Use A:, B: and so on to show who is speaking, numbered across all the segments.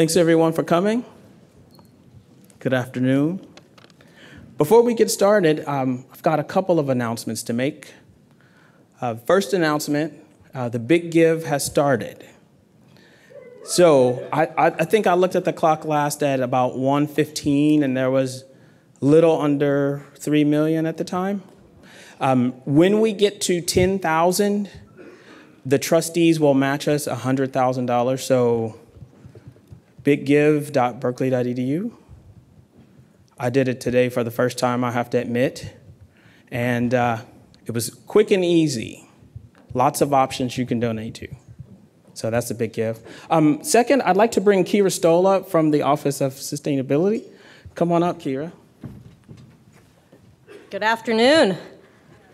A: Thanks everyone for coming. Good afternoon. Before we get started, um, I've got a couple of announcements to make. Uh, first announcement, uh, the Big Give has started. So I, I, think I looked at the clock last at about 1:15, and there was little under 3 million at the time. Um, when we get to 10,000, the trustees will match us $100,000. So biggive.berkeley.edu. I did it today for the first time, I have to admit. And uh, it was quick and easy. Lots of options you can donate to. So that's a big give. Um, second, I'd like to bring Kira Stoll from the Office of Sustainability. Come on up, Kira.
B: Good afternoon.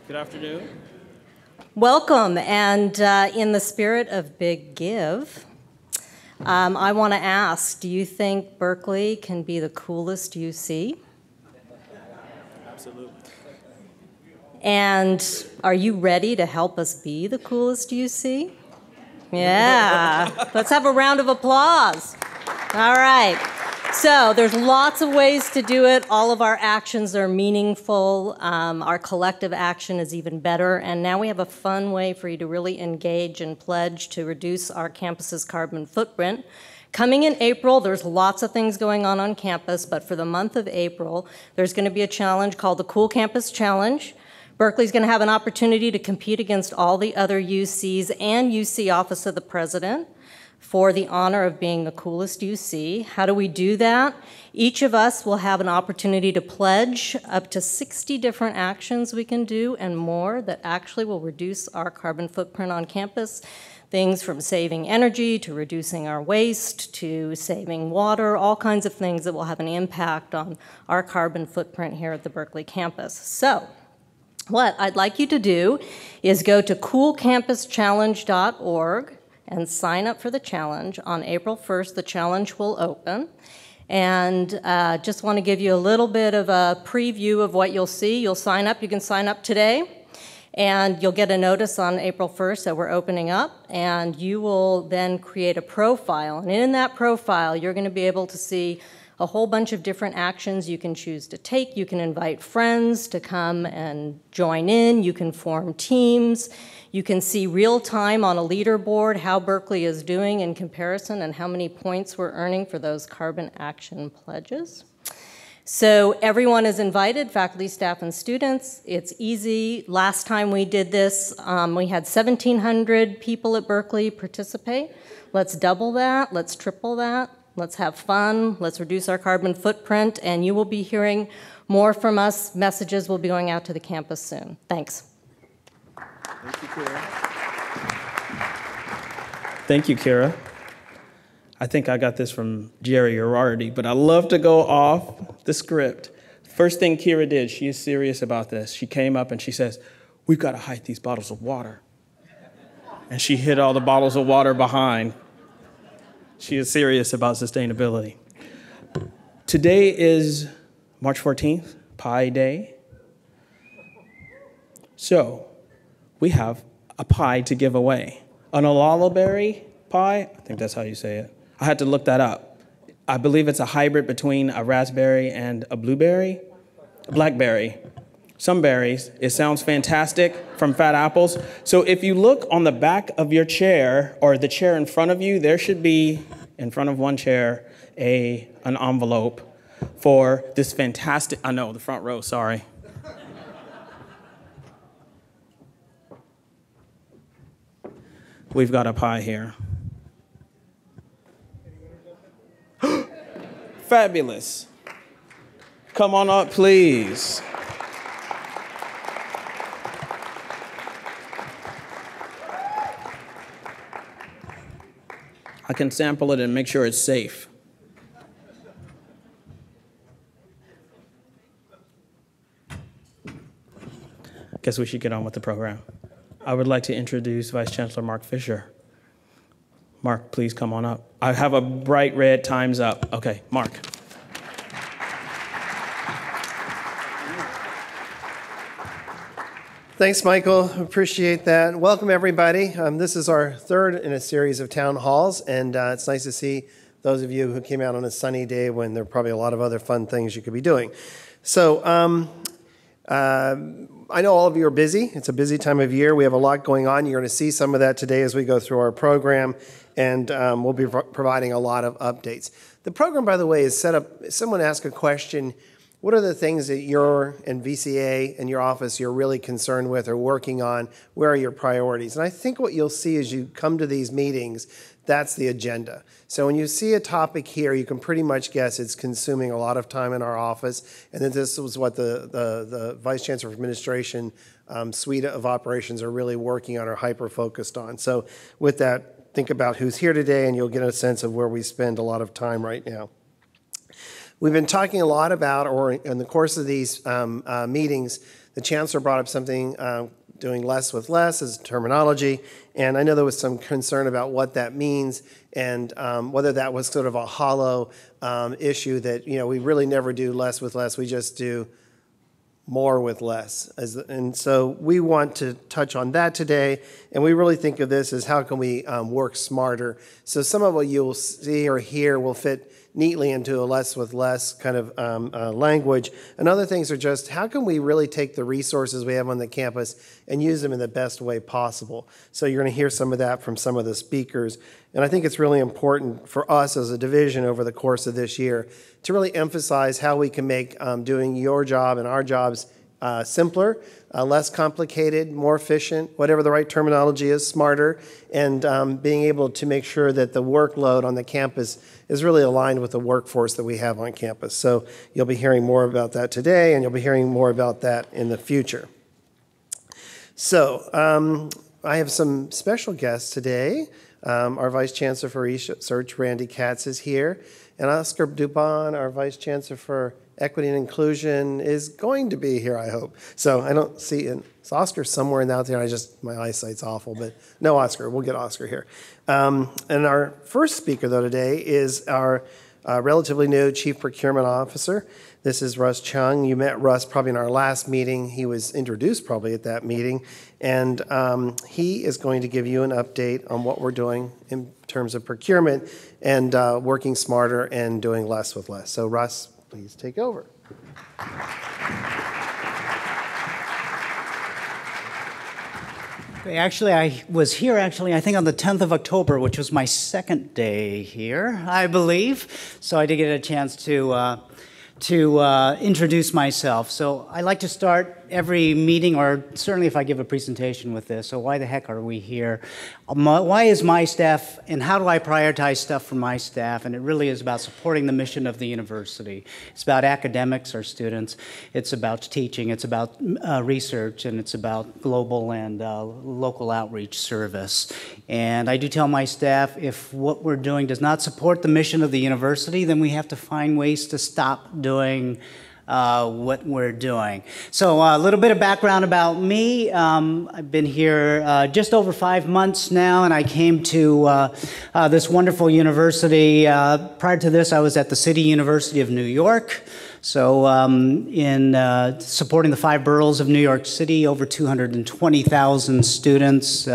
A: Good afternoon.
B: Welcome. And uh, in the spirit of Big Give, um, I want to ask do you think Berkeley can be the coolest UC?
A: Absolutely.
B: And are you ready to help us be the coolest UC? Yeah. Let's have a round of applause. All right. So there's lots of ways to do it. All of our actions are meaningful. Um, our collective action is even better. And now we have a fun way for you to really engage and pledge to reduce our campus's carbon footprint. Coming in April, there's lots of things going on on campus, but for the month of April, there's going to be a challenge called the Cool Campus Challenge. Berkeley's going to have an opportunity to compete against all the other UCs and UC Office of the President for the honor of being the coolest UC. How do we do that? Each of us will have an opportunity to pledge up to 60 different actions we can do and more that actually will reduce our carbon footprint on campus. Things from saving energy to reducing our waste to saving water, all kinds of things that will have an impact on our carbon footprint here at the Berkeley campus. So, what I'd like you to do is go to coolcampuschallenge.org and sign up for the challenge. On April 1st, the challenge will open. And uh, just want to give you a little bit of a preview of what you'll see. You'll sign up, you can sign up today, and you'll get a notice on April 1st that we're opening up, and you will then create a profile. And in that profile, you're going to be able to see a whole bunch of different actions you can choose to take. You can invite friends to come and join in, you can form teams. You can see real time on a leaderboard how Berkeley is doing in comparison and how many points we're earning for those carbon action pledges. So everyone is invited, faculty, staff, and students. It's easy. Last time we did this, um, we had 1,700 people at Berkeley participate. Let's double that. Let's triple that. Let's have fun. Let's reduce our carbon footprint. And you will be hearing more from us. Messages will be going out to the campus soon. Thanks.
A: Thank you, Kira. Thank you, Kira. I think I got this from Jerry Urardi, but I love to go off the script. First thing Kira did, she is serious about this. She came up and she says, We've got to hide these bottles of water. And she hid all the bottles of water behind. She is serious about sustainability. Today is March 14th, Pi Day. So, we have a pie to give away. An olallieberry pie, I think that's how you say it. I had to look that up. I believe it's a hybrid between a raspberry and a blueberry, a blackberry. Some berries. It sounds fantastic from Fat Apples. So if you look on the back of your chair or the chair in front of you, there should be in front of one chair a an envelope for this fantastic. I know the front row. Sorry. We've got a pie here. Fabulous. Come on up, please. I can sample it and make sure it's safe. Guess we should get on with the program. I would like to introduce Vice Chancellor Mark Fisher. Mark, please come on up. I have a bright red time's up. Okay, Mark.
C: Thanks, Michael. Appreciate that. Welcome, everybody. Um, this is our third in a series of town halls, and uh, it's nice to see those of you who came out on a sunny day when there are probably a lot of other fun things you could be doing. So, um, uh, I know all of you are busy. It's a busy time of year. We have a lot going on. You're going to see some of that today as we go through our program, and um, we'll be pro- providing a lot of updates. The program, by the way, is set up. Someone asked a question what are the things that you're and VCA and your office you're really concerned with or working on? Where are your priorities? And I think what you'll see as you come to these meetings, that's the agenda. So when you see a topic here, you can pretty much guess it's consuming a lot of time in our office, and that this was what the, the, the Vice Chancellor of Administration um, suite of operations are really working on or hyper focused on. So with that, think about who's here today, and you'll get a sense of where we spend a lot of time right now. We've been talking a lot about, or in the course of these um, uh, meetings, the chancellor brought up something uh, doing less with less as terminology, and I know there was some concern about what that means and um, whether that was sort of a hollow um, issue that you know we really never do less with less. We just do more with less. And so we want to touch on that today, and we really think of this as how can we um, work smarter. So some of what you'll see or hear will fit neatly into a less with less kind of um, uh, language. And other things are just how can we really take the resources we have on the campus and use them in the best way possible? So you're going to hear some of that from some of the speakers. And I think it's really important for us as a division over the course of this year to really emphasize how we can make um, doing your job and our jobs uh, simpler, uh, less complicated, more efficient, whatever the right terminology is, smarter, and um, being able to make sure that the workload on the campus is really aligned with the workforce that we have on campus. So you'll be hearing more about that today, and you'll be hearing more about that in the future. So um, I have some special guests today. Um, our Vice Chancellor for Research, Randy Katz, is here, and Oscar Dubón, our Vice Chancellor for equity and inclusion is going to be here, I hope. So I don't see it. So Oscar's somewhere in out there. I just, my eyesight's awful, but no Oscar. We'll get Oscar here. Um, and our first speaker, though, today is our uh, relatively new Chief Procurement Officer. This is Russ Chung. You met Russ probably in our last meeting. He was introduced probably at that meeting. And um, he is going to give you an update on what we're doing in terms of procurement and uh, working smarter and doing less with less. So, Russ, please take over.
D: Actually, I was here actually, I think on the 10th of October, which was my second day here, I believe. So I did get a chance to, uh, to uh, introduce myself. So I'd like to start every meeting, or certainly if I give a presentation with this, so why the heck are we here? Why is my staff, and how do I prioritize stuff for my staff? And it really is about supporting the mission of the university. It's about academics, our students. It's about teaching. It's about uh, research, and it's about global and uh, local outreach service. And I do tell my staff, if what we're doing does not support the mission of the university, then we have to find ways to stop doing uh, what we're doing. So, uh, a little bit of background about me. Um, I've been here uh, just over five months now, and I came to uh, uh, this wonderful university. Uh, prior to this, I was at the City University of New York. So, um, in supporting the five boroughs of New York City, over 220,000 students,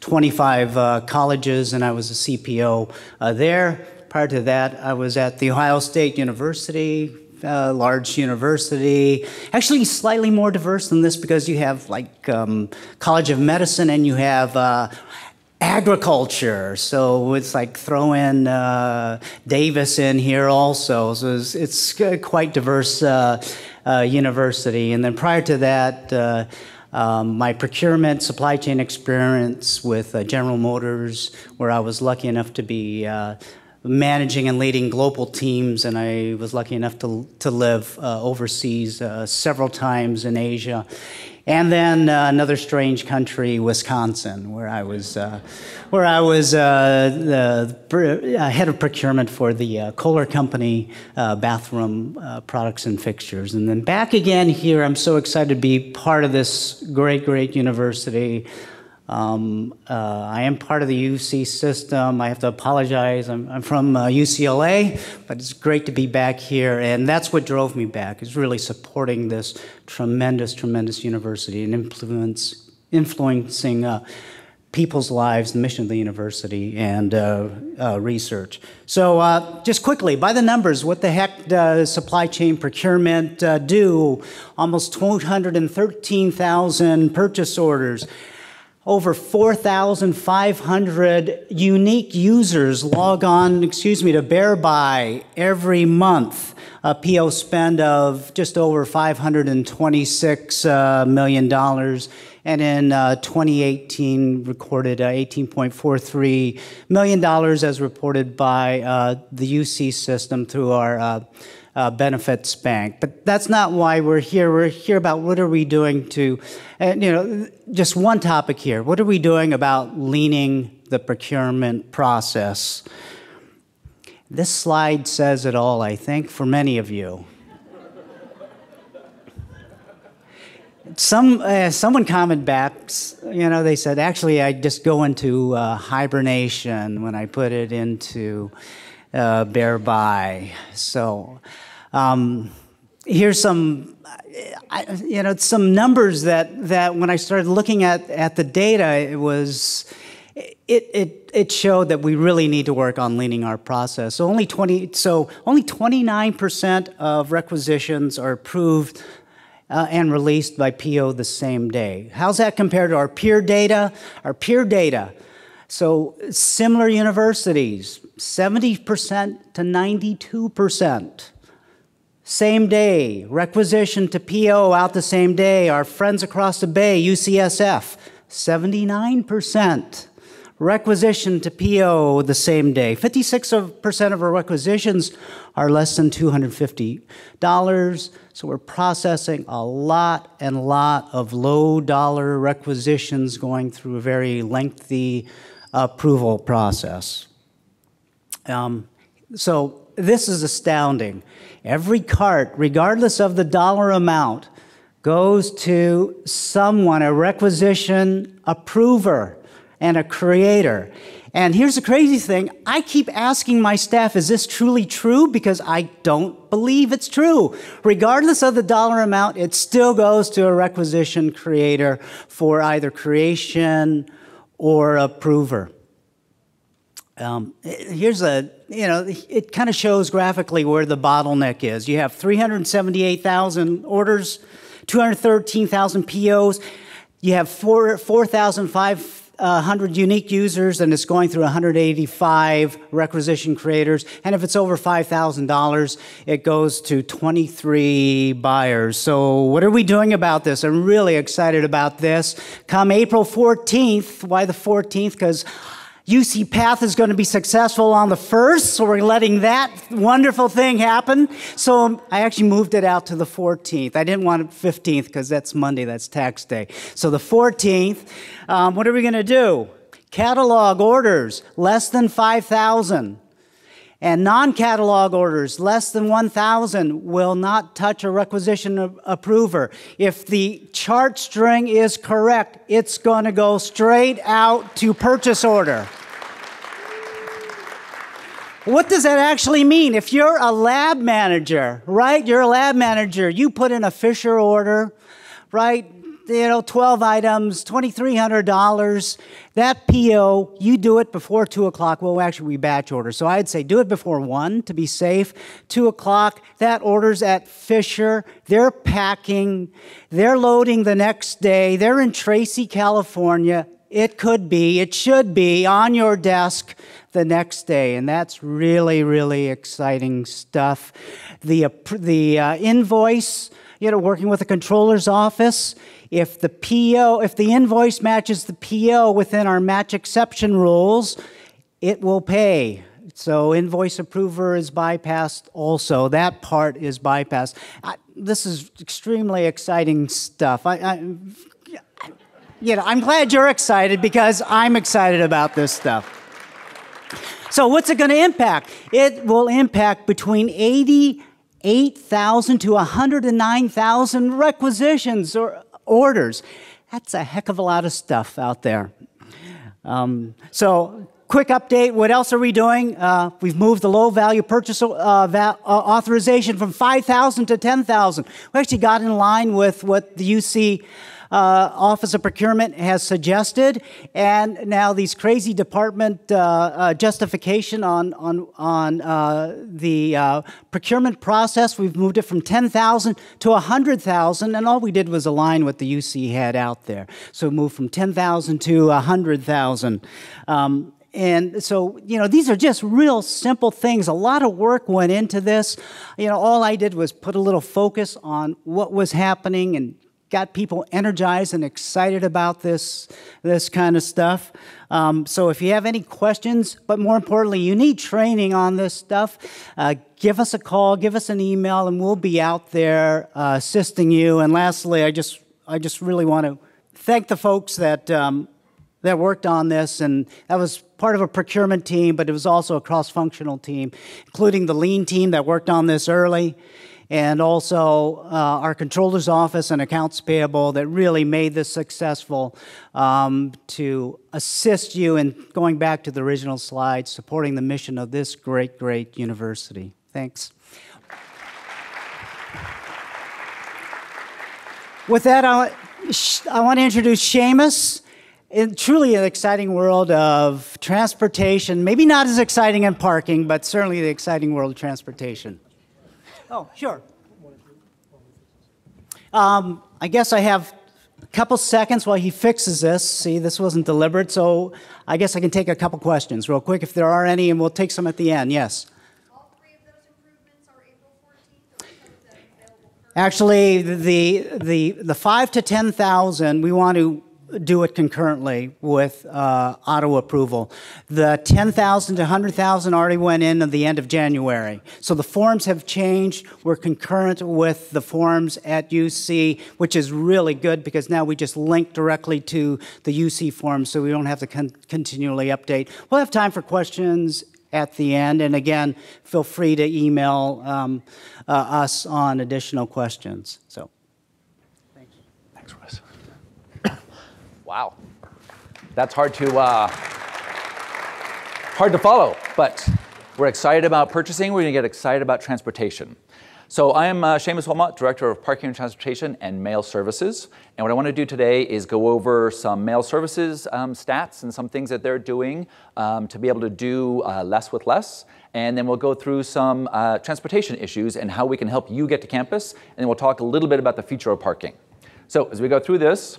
D: 25 colleges, and I was a CPO there. Prior to that, I was at The Ohio State University, uh, large university. Actually, slightly more diverse than this because you have like um, College of Medicine and you have uh, agriculture. So it's like throw in uh, Davis in here also. So it's, it's quite diverse uh, uh, university. And then prior to that. Uh, um, my procurement supply chain experience with General Motors, where I was lucky enough to be managing and leading global teams, and I was lucky enough to, to live uh, overseas uh, several times in Asia. And then uh, another strange country, Wisconsin, where I was, uh, where I was uh, the uh, head of procurement for the Kohler Company bathroom products and fixtures. And then back again here, I'm so excited to be part of this great, great university. Um, uh, I am part of the UC system. I have to apologize. I'm, I'm from uh, UCLA, but it's great to be back here. And that's what drove me back, is really supporting this tremendous, tremendous university and influence, influencing uh, people's lives, the mission of the university, and uh, uh, research. So, uh, just quickly, by the numbers, what the heck does supply chain procurement do? Almost 213,000 purchase orders. Over 4,500 unique users log on, excuse me, to BearBuy every month. A PO spend of just over $526 uh, and in uh, 2018 recorded uh, 18.43 million dollars as reported by uh, the UC system through our uh, benefits bank. But that's not why we're here. We're here about what are we doing to, and you know, just one topic here. What are we doing about leaning the procurement process? This slide says it all, I think, for many of you. some uh, someone commented back you know they said actually i just go into uh, hibernation when i put it into uh, BearBuy so um, here's some I, you know some numbers that that when i started looking at at the data it was it, it, it showed that we really need to work on leaning our process. So only 20, so only 29% of requisitions are approved uh, and released by PO the same day. How's that compared to our peer data? Our peer data. So similar universities, 70% to 92%. Same day, requisition to PO out the same day. Our friends across the bay, UCSF, 79% requisition to PO the same day. 56% of our requisitions are less than $250. So we're processing a lot and lot of low dollar requisitions going through a very lengthy approval process. Um, so this is astounding. Every cart, regardless of the dollar amount, goes to someone, a requisition approver and a creator. And here's the crazy thing I keep asking my staff, is this truly true? Because I don't believe it's true. Regardless of the dollar amount, it still goes to a requisition creator for either creation or approver. Um, here's a, you know, it kind of shows graphically where the bottleneck is. You have 378,000 orders, 213,000 POs. You have 4,500 100 unique users and it's going through 185 requisition creators. And if it's over $5,000, it goes to 23 buyers. So, what are we doing about this? I'm really excited about this. Come April 14th, why the 14th? Because UC Path is going to be successful on the first, so we're letting that wonderful thing happen. So I actually moved it out to the 14th. I didn't want it 15th because that's Monday, that's tax day. So the 14th, um, what are we going to do? Catalog orders, less than 5,000. And non catalog orders, less than 1,000, will not touch a requisition approver. If the chart string is correct, it's going to go straight out to purchase order. What does that actually mean? If you're a lab manager, right? You're a lab manager, you put in a Fisher order, right? You know, 12 items, $2,300. That PO, you do it before 2 o'clock. Well, actually, we batch order. So I'd say do it before 1 to be safe. 2 o'clock, that order's at Fisher. They're packing. They're loading the next day. They're in Tracy, California. It could be, it should be on your desk the next day. And that's really, really exciting stuff. The, the uh, invoice, you know, working with the controller's office, if the PO, if the invoice matches the PO within our match exception rules, it will pay. So invoice approver is bypassed also. That part is bypassed. I, this is extremely exciting stuff. I, I, you know, I'm glad you're excited because I'm excited about this stuff. So what's it going to impact? It will impact between 88,000 to 109,000 requisitions or orders. That's a heck of a lot of stuff out there. Um, so, quick update what else are we doing? Uh, we've moved the low value purchase uh, va- uh, authorization from 5,000 to 10,000. We actually got in line with what the UC uh, Office of Procurement has suggested, and now these crazy department uh, uh, justification on on on uh, the procurement process. We've moved it from 10,000 to 100,000, and all we did was align what the UC had out there. So we moved from 10,000 to 100,000. Um, and so, you know, these are just real simple things. A lot of work went into this. You know, all I did was put a little focus on what was happening and got people energized and excited about this, this kind of stuff. Um, so if you have any questions, but more importantly, you need training on this stuff, uh, give us a call, give us an email, and we'll be out there uh, assisting you. And lastly, I just, I just really want to thank the folks that, um, that worked on this, and that was part of a procurement team, but it was also a cross-functional team, including the lean team that worked on this early, and also uh, our controller's office and accounts payable that really made this successful um, to assist you in going back to the original slide, supporting the mission of this great, great university. Thanks. With that, I, I want to introduce Seamus in truly an exciting world of transportation. Maybe not as exciting in parking, but certainly the exciting world of transportation. Oh, sure. Um, I guess I have a couple seconds while he fixes this. See, this wasn't deliberate, so I guess I can take a couple questions real quick if there are any, and we'll take some at the end. Yes.
E: All three of those improvements are April 14th, or is that available currently?
D: Actually, the the the five to ten thousand, we want to do it concurrently with uh, auto approval. The ten thousand to hundred thousand already went in at the end of January. So the forms have changed. We're concurrent with the forms at UC, which is really good because now we just link directly to the UC forms, so we don't have to con- continually update. We'll have time for questions at the end. And again, feel free to email um, uh, us on additional questions. So.
F: Thanks, Russ. Wow. That's hard to, uh, hard to follow, but we're excited about purchasing. We're going to get excited about transportation. So I am uh, Seamus Wilmot, Director of Parking and Transportation and Mail Services. And what I want to do today is go over some mail services um, stats and some things that they're doing um, to be able to do uh, less with less. And then we'll go through some uh, transportation issues and how we can help you get to campus. And then we'll talk a little bit about the future of parking. So as we go through this,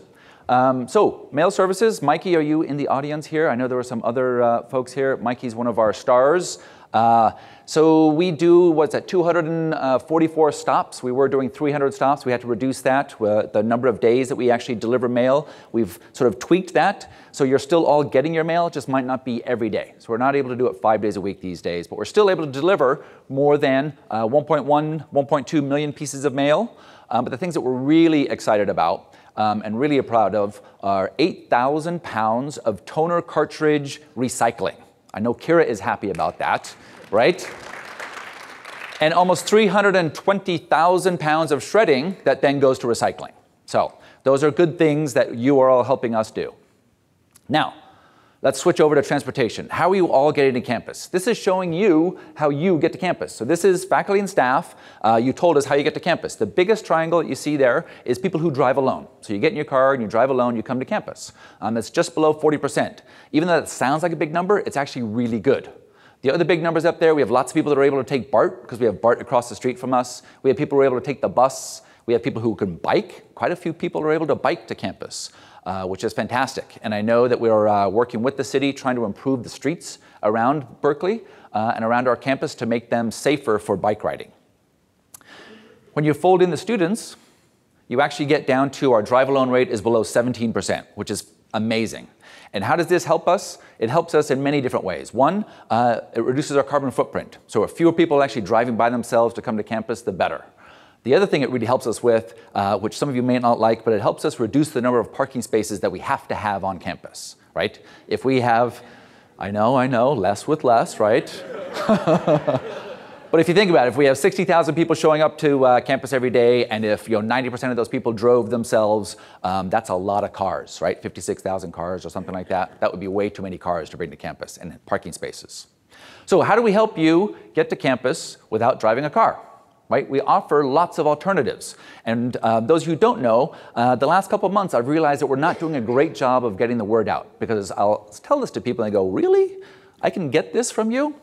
F: um, so mail services, Mikey, are you in the audience here? I know there were some other uh, folks here. Mikey's one of our stars. Uh, so we do, what's that, 244 stops. We were doing 300 stops. We had to reduce that, uh, the number of days that we actually deliver mail. We've sort of tweaked that. So you're still all getting your mail, it just might not be every day. So we're not able to do it five days a week these days, but we're still able to deliver more than uh, 1.1, 1.2 million pieces of mail. Um, but the things that we're really excited about um, and really proud of are 8,000 pounds of toner cartridge recycling. I know Kira is happy about that, right? And almost 320,000 pounds of shredding that then goes to recycling. So those are good things that you are all helping us do. Now, let's switch over to transportation. How are you all getting to campus? This is showing you how you get to campus. So this is faculty and staff. Uh, you told us how you get to campus. The biggest triangle that you see there is people who drive alone. So you get in your car and you drive alone, you come to campus. Um, that's just below 40%. Even though that sounds like a big number, it's actually really good. The other big numbers up there, we have lots of people that are able to take BART because we have BART across the street from us. We have people who are able to take the bus. We have people who can bike. Quite a few people are able to bike to campus, uh, which is fantastic. And I know that we're uh, working with the city trying to improve the streets around Berkeley uh, and around our campus to make them safer for bike riding. When you fold in the students, you actually get down to our drive alone rate is below 17%, which is amazing. And how does this help us? It helps us in many different ways. One, uh, it reduces our carbon footprint. So if fewer people are actually driving by themselves to come to campus, the better. The other thing it really helps us with, uh, which some of you may not like, but it helps us reduce the number of parking spaces that we have to have on campus, right? If we have, I know, I know, less with less, right? But if you think about it, if we have 60,000 people showing up to uh, campus every day, and if you know 90% of those people drove themselves, um, that's a lot of cars, right? 56,000 cars or something like that. That would be way too many cars to bring to campus and parking spaces. So how do we help you get to campus without driving a car? Right? We offer lots of alternatives. And uh, those who don't know, uh, the last couple of months I've realized that we're not doing a great job of getting the word out because I'll tell this to people and they go, Really? I can get this from you?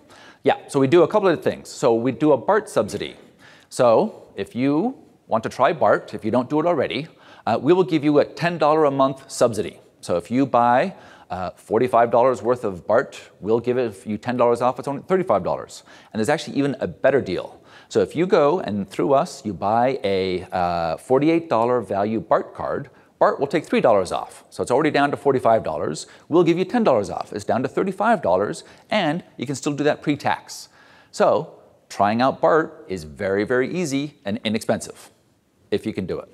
F: Yeah, so we do a couple of things. So we do a BART subsidy. So if you want to try BART, if you don't do it already, uh, we will give you a $10 a month subsidy. So if you buy uh, $45 worth of BART, we'll give it you $10 off. It's only $35. And there's actually even a better deal. So if you go and through us, you buy a uh, $48 value BART card, BART will take $3 off. So it's already down to $45. We'll give you $10 off. It's down to $35, and you can still do that pre tax. So trying out BART is very, very easy and inexpensive if you can do it.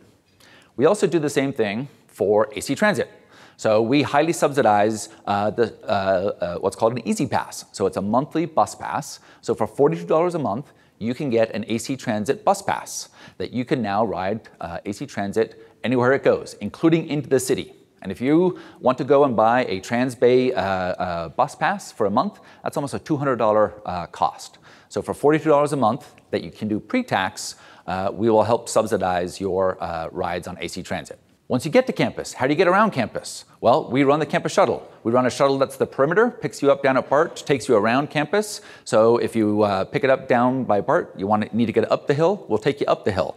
F: We also do the same thing for AC Transit. So we highly subsidize uh, the, uh, uh, what's called an Easy Pass. So it's a monthly bus pass. So for $42 a month, you can get an AC Transit bus pass that you can now ride uh, AC Transit anywhere it goes, including into the city. And if you want to go and buy a Transbay uh, uh, bus pass for a month, that's almost a $200 uh, cost. So for $42 a month that you can do pre-tax, uh, we will help subsidize your uh, rides on AC Transit. Once you get to campus, how do you get around campus? Well, we run the campus shuttle. We run a shuttle that's the perimeter, picks you up down at BART, takes you around campus. So if you uh, pick it up down by BART, you want to, need to get up the hill, we'll take you up the hill.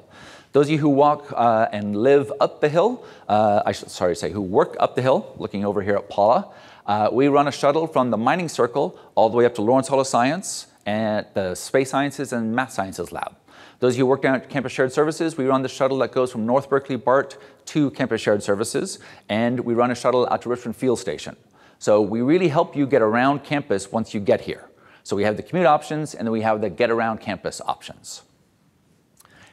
F: Those of you who walk uh, and live up the hill, uh, I should sorry to say who work up the hill, looking over here at Paula, uh, we run a shuttle from the mining circle all the way up to Lawrence Hall of Science and the Space Sciences and Math Sciences Lab. Those of you who work down at Campus Shared Services, we run the shuttle that goes from North Berkeley BART to Campus Shared Services, and we run a shuttle out to Richmond Field Station. So we really help you get around campus once you get here. So we have the commute options, and then we have the get around campus options.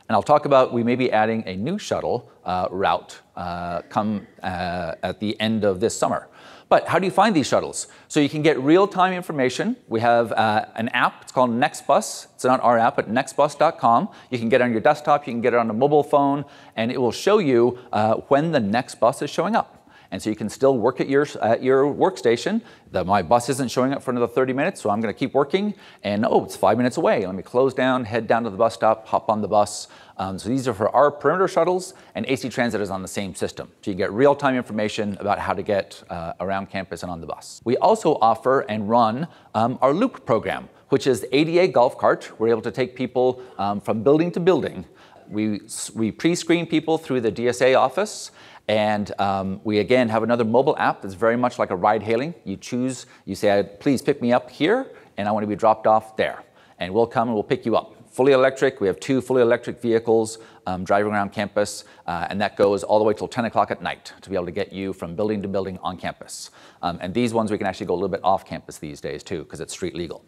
F: And I'll talk about, we may be adding a new shuttle uh, route uh, come uh, at the end of this summer. But how do you find these shuttles? So you can get real-time information. We have uh, an app, it's called NextBus. It's not our app, but nextbus.com. You can get it on your desktop, you can get it on a mobile phone, and it will show you uh, when the next bus is showing up. And so you can still work at your, at your workstation. The, my bus isn't showing up for another 30 minutes, so I'm going to keep working. And oh, it's five minutes away. Let me close down, head down to the bus stop, hop on the bus. Um, so these are for our perimeter shuttles, and AC Transit is on the same system. So you get real-time information about how to get uh, around campus and on the bus. We also offer and run um, our Loop program, which is ADA golf cart. We're able to take people um, from building to building. We, we pre-screen people through the DSA office, and um, we again have another mobile app that's very much like a ride hailing. You choose, you say, please pick me up here, and I want to be dropped off there. And we'll come and we'll pick you up. Fully electric, we have two fully electric vehicles um, driving around campus, uh, and that goes all the way till 10 o'clock at night to be able to get you from building to building on campus. Um, and these ones we can actually go a little bit off campus these days too, because it's street legal.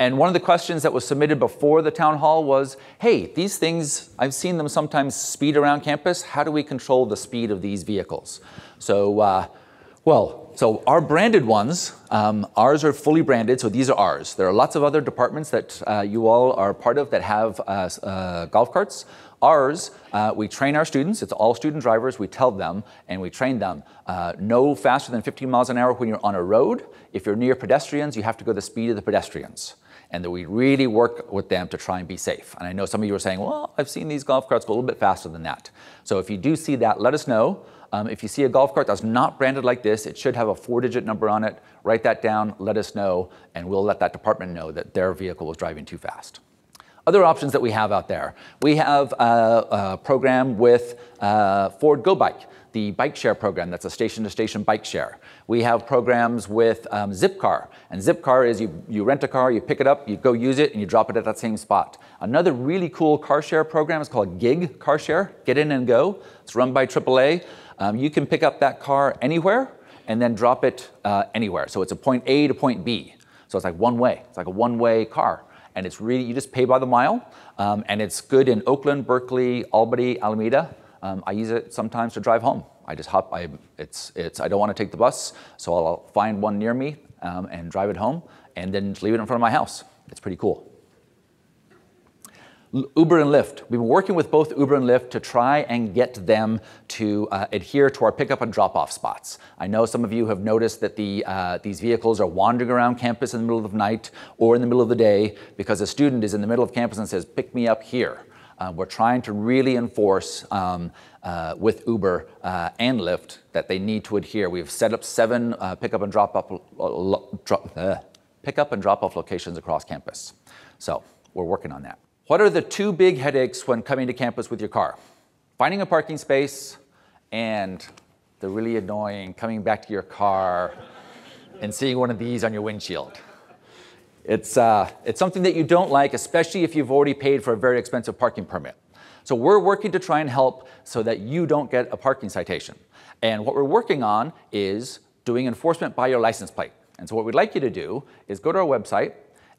F: And one of the questions that was submitted before the town hall was, hey, these things, I've seen them sometimes speed around campus. How do we control the speed of these vehicles? So, uh, well, so our branded ones, um, ours are fully branded, so these are ours. There are lots of other departments that uh, you all are part of that have uh, uh golf carts. Ours, uh, we train our students, it's all student drivers, we tell them and we train them uh, no faster than 15 miles an hour when you're on a road. If you're near pedestrians, you have to go the speed of the pedestrians and that we really work with them to try and be safe. And I know some of you are saying, well, I've seen these golf carts go a little bit faster than that. So if you do see that, let us know. Um, if you see a golf cart that's not branded like this, it should have a four digit number on it. Write that down, let us know, and we'll let that department know that their vehicle was driving too fast. Other options that we have out there. We have a, a program with uh, Ford Go Bike the bike share program, that's a station to station bike share. We have programs with um, Zipcar, and Zipcar is you, you rent a car, you pick it up, you go use it, and you drop it at that same spot. Another really cool car share program is called Gig Car Share, Get In and Go. It's run by AAA. Um, you can pick up that car anywhere and then drop it uh, anywhere. So it's a point A to point B. So it's like one way. It's like a one way car. And it's really, you just pay by the mile. Um, and it's good in Oakland, Berkeley, Albany, Alameda. Um, I use it sometimes to drive home. I just hop, I, it's, it's, I don't want to take the bus, so I'll find one near me um, and drive it home and then leave it in front of my house. It's pretty cool. Uber and Lyft. We've been working with both Uber and Lyft to try and get them to uh, adhere to our pickup and drop off spots. I know some of you have noticed that the, uh, these vehicles are wandering around campus in the middle of the night or in the middle of the day because a student is in the middle of campus and says, pick me up here. Uh, we're trying to really enforce um, uh, with Uber uh, and Lyft that they need to adhere. We've set up seven uh, pickup and drop off, lo- drop, uh, pickup and drop off locations across campus. So we're working on that. What are the two big headaches when coming to campus with your car? Finding a parking space and the really annoying coming back to your car and seeing one of these on your windshield. It's, uh, it's something that you don't like, especially if you've already paid for a very expensive parking permit. So we're working to try and help so that you don't get a parking citation. And what we're working on is doing enforcement by your license plate. And so what we'd like you to do is go to our website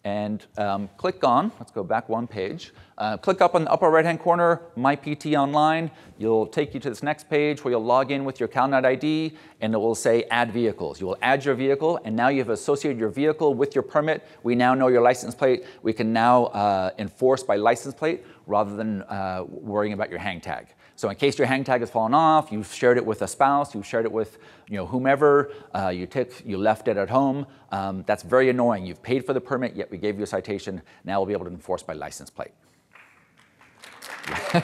F: and um, click on, let's go back one page, uh, click up on the upper right hand corner, My PT Online. You'll take you to this next page where you'll log in with your CalNet ID and it will say add vehicles. You will add your vehicle and now you've associated your vehicle with your permit. We now know your license plate. We can now uh, enforce by license plate rather than uh, worrying about your hang tag. So in case your hang tag has fallen off, you've shared it with a spouse, you've shared it with you know, whomever, uh, you, took, you left it at home, um, that's very annoying. You've paid for the permit, yet we gave you a citation. Now we'll be able to enforce by license plate.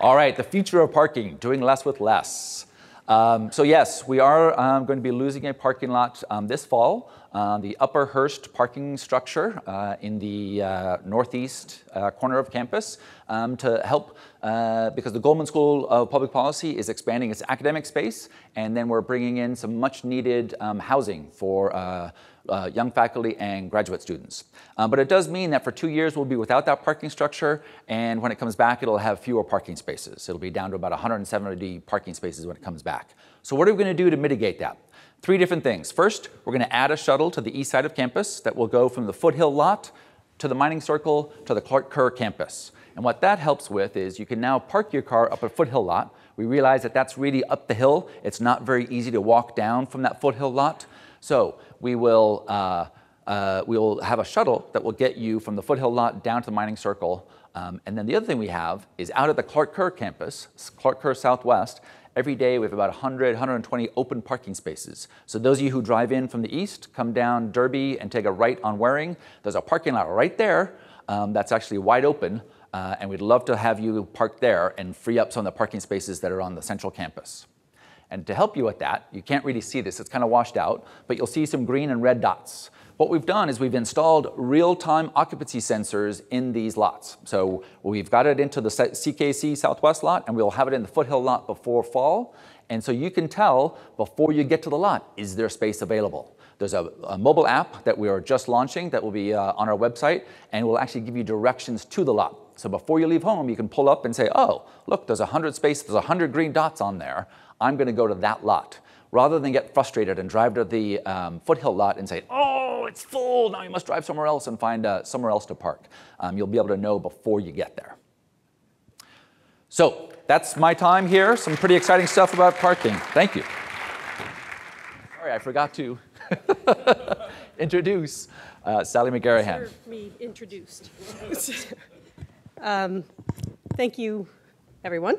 F: All right, the future of parking, doing less with less. Um, so yes, we are um, going to be losing a parking lot um, this fall. Uh, the Upper Hearst parking structure uh, in the uh, northeast uh, corner of campus um, to help, uh, because the Goldman School of Public Policy is expanding its academic space, and then we're bringing in some much needed um, housing for young faculty and graduate students. but it does mean that for two years we'll be without that parking structure, and when it comes back, it'll have fewer parking spaces. It'll be down to about 170 parking spaces when it comes back. So what are we going to do to mitigate that? Three different things. First, we're going to add a shuttle to the east side of campus that will go from the Foothill lot to the mining circle to the Clark Kerr campus. And what that helps with is you can now park your car up a Foothill lot. We realize that that's really up the hill. It's not very easy to walk down from that Foothill lot. So we will, uh, uh, we'll have a shuttle that will get you from the Foothill lot down to the mining circle. Um, and then the other thing we have is out at the Clark Kerr campus, Clark Kerr Southwest, Every day we have about 100, 120 open parking spaces. So those of you who drive in from the east, come down Derby and take a right on Warring, there's a parking lot right there um, that's actually wide open. Uh, and we'd love to have you park there and free up some of the parking spaces that are on the central campus. And to help you with that, you can't really see this, it's kind of washed out, but you'll see some green and red dots. What we've done is we've installed real-time occupancy sensors in these lots. So we've got it into the CKC Southwest lot, and we'll have it in the Foothill lot before fall. And so you can tell before you get to the lot, is there space available? There's a, a mobile app that we are just launching that will be uh, on our website, and will actually give you directions to the lot. So before you leave home, you can pull up and say, oh, look, there's 100 space, there's 100 green dots on there. I'm going to go to that lot rather than get frustrated and drive to the um, foothill lot and say, oh, it's full, now you must drive somewhere else and find uh, somewhere else to park. Um, you'll be able to know before you get there. So that's my time here. Some pretty exciting stuff about parking. Thank you. Sorry, I forgot to introduce uh, Sally McGarrahan.
G: Serve me introduced. um, thank you, everyone.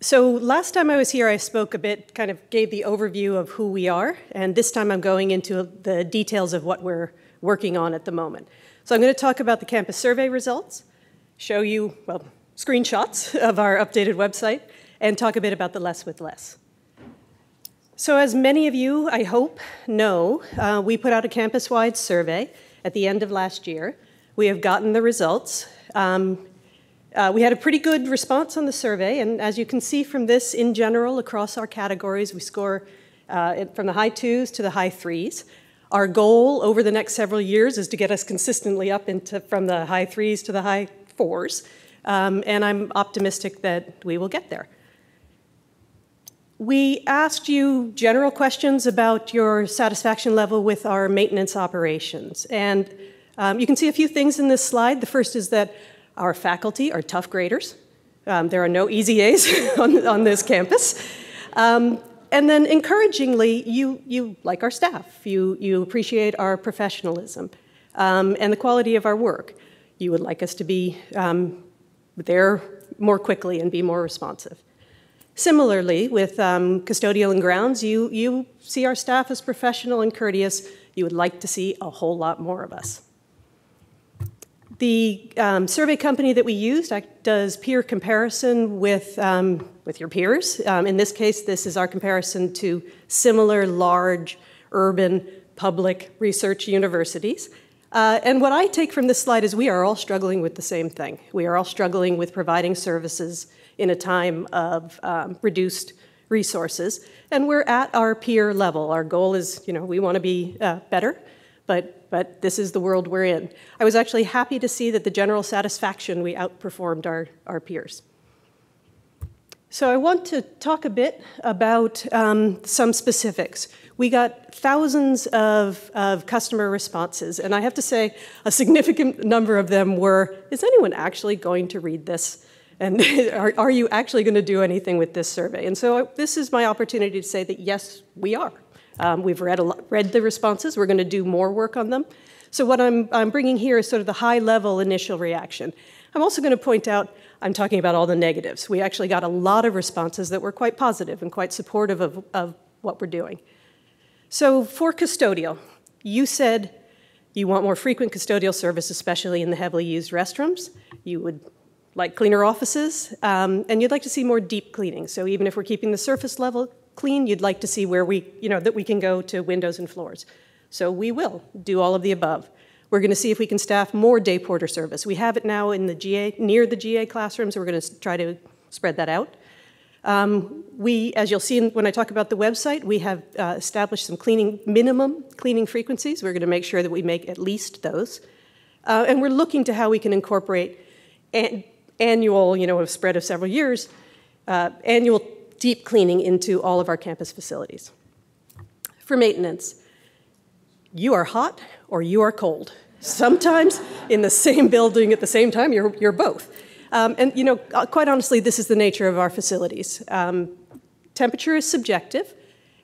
G: So last time I was here, I spoke a bit, kind of gave the overview of who we are, and this time I'm going into the details of what we're working on at the moment. So I'm going to talk about the campus survey results, show you, well, screenshots of our updated website, and talk a bit about the less with less. So as many of you, I hope, know, uh, we put out a campus-wide survey at the end of last year. We have gotten the results. Um, uh, we had a pretty good response on the survey, and as you can see from this, in general, across our categories, we score uh, from the high twos to the high threes. Our goal over the next several years is to get us consistently up into from the high threes to the high fours, um, and I'm optimistic that we will get there. We asked you general questions about your satisfaction level with our maintenance operations, and um, you can see a few things in this slide. The first is that our faculty are tough graders. Um, there are no easy A's on, on this campus. Um, and then encouragingly, you, you like our staff. You, you appreciate our professionalism um, and the quality of our work. You would like us to be um, there more quickly and be more responsive. Similarly, with um, custodial and grounds, you, you see our staff as professional and courteous. You would like to see a whole lot more of us. The um, survey company that we used does peer comparison with, um, with your peers. Um, in this case, this is our comparison to similar large urban public research universities. Uh, and what I take from this slide is we are all struggling with the same thing. We are all struggling with providing services in a time of um, reduced resources, and we're at our peer level. Our goal is, you know, we want to be uh, better, but, but this is the world we're in. I was actually happy to see that the general satisfaction, we outperformed our, our peers. So I want to talk a bit about um, some specifics. We got thousands of, of customer responses, and I have to say a significant number of them were, is anyone actually going to read this? And are, are you actually going to do anything with this survey? And so I, this is my opportunity to say that yes, we are. Um, we've read, lot, read the responses. We're going to do more work on them. So what I'm, I'm bringing here is sort of the high-level initial reaction. I'm also going to point out I'm talking about all the negatives. We actually got a lot of responses that were quite positive and quite supportive of, of what we're doing. So for custodial, you said you want more frequent custodial service, especially in the heavily used restrooms. You would like cleaner offices, um, and you'd like to see more deep cleaning. So even if we're keeping the surface level clean, you'd like to see where we, you know, that we can go to windows and floors. So we will do all of the above. We're going to see if we can staff more day porter service. We have it now in the GA, near the GA classrooms. We're going to try to spread that out. Um, we, as you'll see when I talk about the website, we have uh, established some cleaning, minimum cleaning frequencies. We're going to make sure that we make at least those. Uh, and we're looking to how we can incorporate an, annual, you know, a spread of several years, uh, annual deep cleaning into all of our campus facilities. For maintenance, you are hot or you are cold. Sometimes in the same building at the same time, you're, you're both. Um, and, you know, quite honestly, this is the nature of our facilities. Um, temperature is subjective,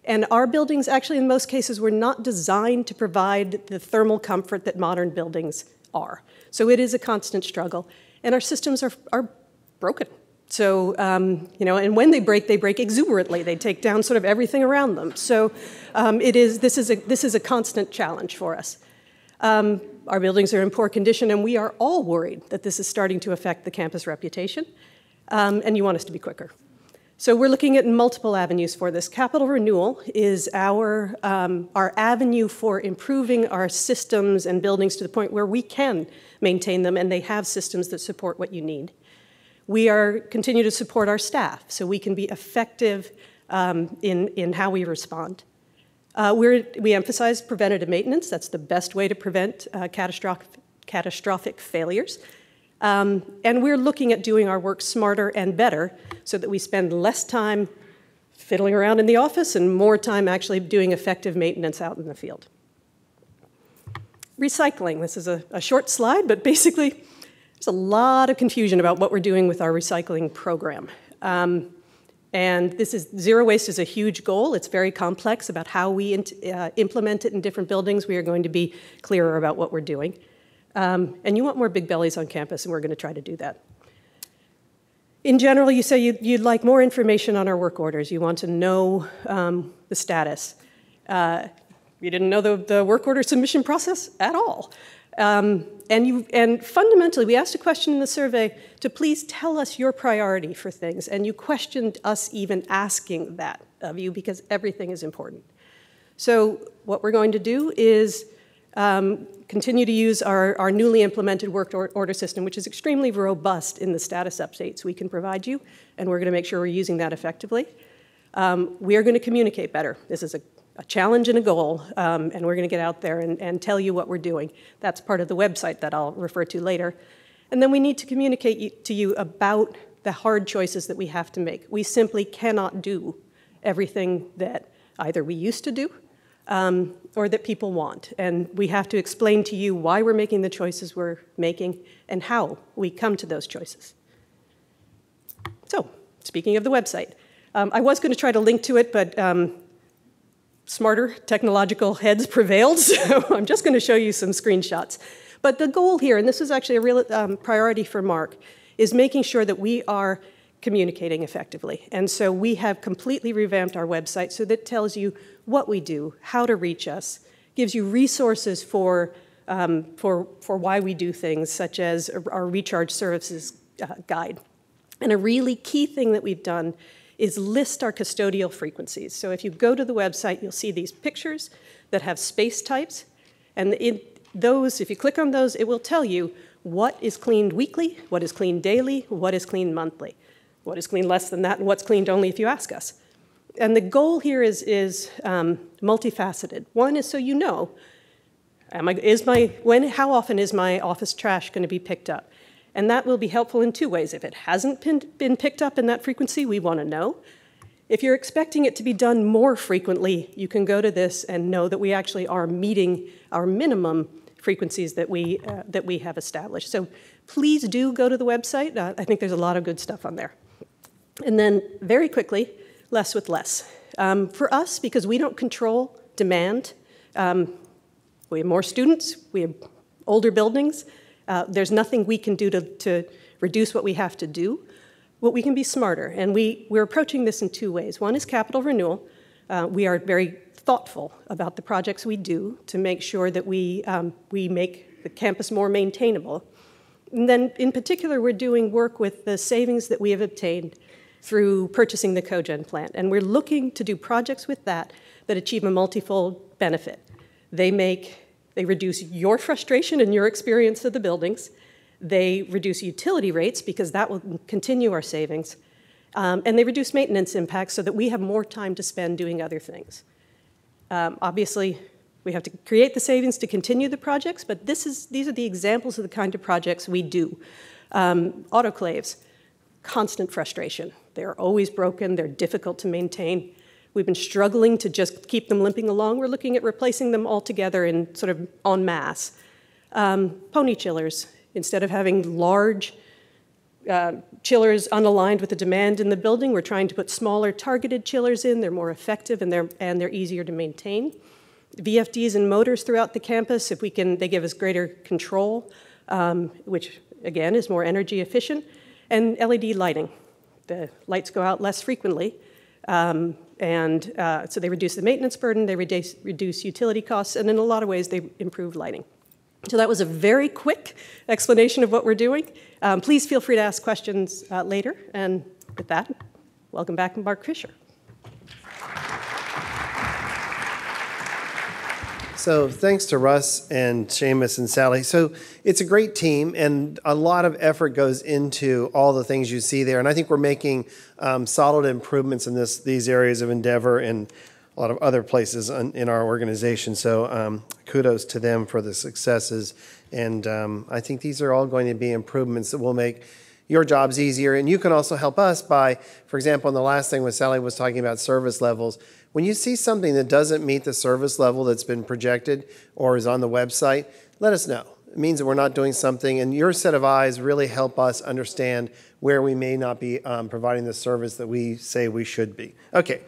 G: and our buildings, actually, in most cases, were not designed to provide the thermal comfort that modern buildings are. So it is a constant struggle, and our systems are, are broken. So, um, you know, and when they break, they break exuberantly. They take down sort of everything around them. So um, it is, this, is a, this is a constant challenge for us. Um, our buildings are in poor condition, and we are all worried that this is starting to affect the campus reputation, um, and you want us to be quicker. So we're looking at multiple avenues for this. Capital renewal is our, um, our avenue for improving our systems and buildings to the point where we can maintain them and they have systems that support what you need. We are continue to support our staff so we can be effective um, in, in how we respond. Uh, we emphasize preventative maintenance. That's the best way to prevent uh, catastrophic, catastrophic failures. Um, and we're looking at doing our work smarter and better so that we spend less time fiddling around in the office and more time actually doing effective maintenance out in the field. Recycling. This is a, a short slide, but basically, there's a lot of confusion about what we're doing with our recycling program. Um, and this is zero waste is a huge goal. It's very complex about how we uh, implement it in different buildings. We are going to be clearer about what we're doing. Um, and you want more big bellies on campus, and we're going to try to do that. In general, you say you'd, you'd like more information on our work orders. You want to know um, the status. Uh, you didn't know the, the work order submission process at all. Um, and, you, and fundamentally, we asked a question in the survey to please tell us your priority for things, and you questioned us even asking that of you because everything is important. So, what we're going to do is um, continue to use our, our newly implemented work order system, which is extremely robust in the status updates we can provide you, and we're going to make sure we're using that effectively. Um, we are going to communicate better. This is a a challenge and a goal, um, and we're going to get out there and, and tell you what we're doing. That's part of the website that I'll refer to later. And then we need to communicate to you about the hard choices that we have to make. We simply cannot do everything that either we used to do um, or that people want. And we have to explain to you why we're making the choices we're making and how we come to those choices. So, speaking of the website, um, I was going to try to link to it, but um, smarter technological heads prevailed, so I'm just going to show you some screenshots. But the goal here, and this is actually a real um, priority for Marc, is making sure that we are communicating effectively. And so we have completely revamped our website so that tells you what we do, how to reach us, gives you resources for um, for, for why we do things, such as our recharge services uh, guide. And a really key thing that we've done is list our custodial frequencies. So if you go to the website, you'll see these pictures that have space types. And in those, if you click on those, it will tell you what is cleaned weekly, what is cleaned daily, what is cleaned monthly, what is cleaned less than that, and what's cleaned only if you ask us. And the goal here is, is um, multifaceted. One is so you know, am I, is my, when, how often is my office trash going to be picked up? And that will be helpful in two ways. If it hasn't been, been picked up in that frequency, we want to know. If you're expecting it to be done more frequently, you can go to this and know that we actually are meeting our minimum frequencies that we, uh, that we have established. So please do go to the website. Uh, I think there's a lot of good stuff on there. And then, very quickly, less with less. Um, for us, because we don't control demand, um, we have more students, we have older buildings, uh, there's nothing we can do to, to reduce what we have to do. What we can be smarter, and we, we're approaching this in two ways. One is capital renewal. Uh, we are very thoughtful about the projects we do to make sure that we, um, we make the campus more maintainable. And then, in particular, we're doing work with the savings that we have obtained through purchasing the cogen plant. And we're looking to do projects with that that achieve a multifold benefit. They make they reduce your frustration and your experience of the buildings. They reduce utility rates because that will continue our savings. Um, and they reduce maintenance impacts so that we have more time to spend doing other things. Um, obviously, we have to create the savings to continue the projects, but this is, these are the examples of the kind of projects we do. Um, autoclaves, constant frustration. They're always broken, they're difficult to maintain. We've been struggling to just keep them limping along. We're looking at replacing them altogether in sort of en masse. Um, pony chillers, instead of having large uh, chillers unaligned with the demand in the building, we're trying to put smaller targeted chillers in. They're more effective and they're, and they're easier to maintain. VFDs and motors throughout the campus, if we can, they give us greater control, um, which again is more energy efficient. And LED lighting. The lights go out less frequently, um, and uh, so they reduce the maintenance burden, they reduce, reduce utility costs, and in a lot of ways, they improve lighting. So that was a very quick explanation of what we're doing. Um, please feel free to ask questions uh, later. And with that, welcome back, Marc Fisher.
C: So thanks to Russ and Seamus and Sally. So it's a great team, and a lot of effort goes into all the things you see there. And I think we're making um, solid improvements in this these areas of endeavor and a lot of other places in our organization. So um, kudos to them for the successes. And um, I think these are all going to be improvements that will make your jobs easier. And you can also help us by, for example, in the last thing when Sally was talking about service levels, when you see something that doesn't meet the service level that's been projected or is on the website, let us know. It means that we're not doing something, and your set of eyes really help us understand where we may not be um, providing the service that we say we should be. Okay,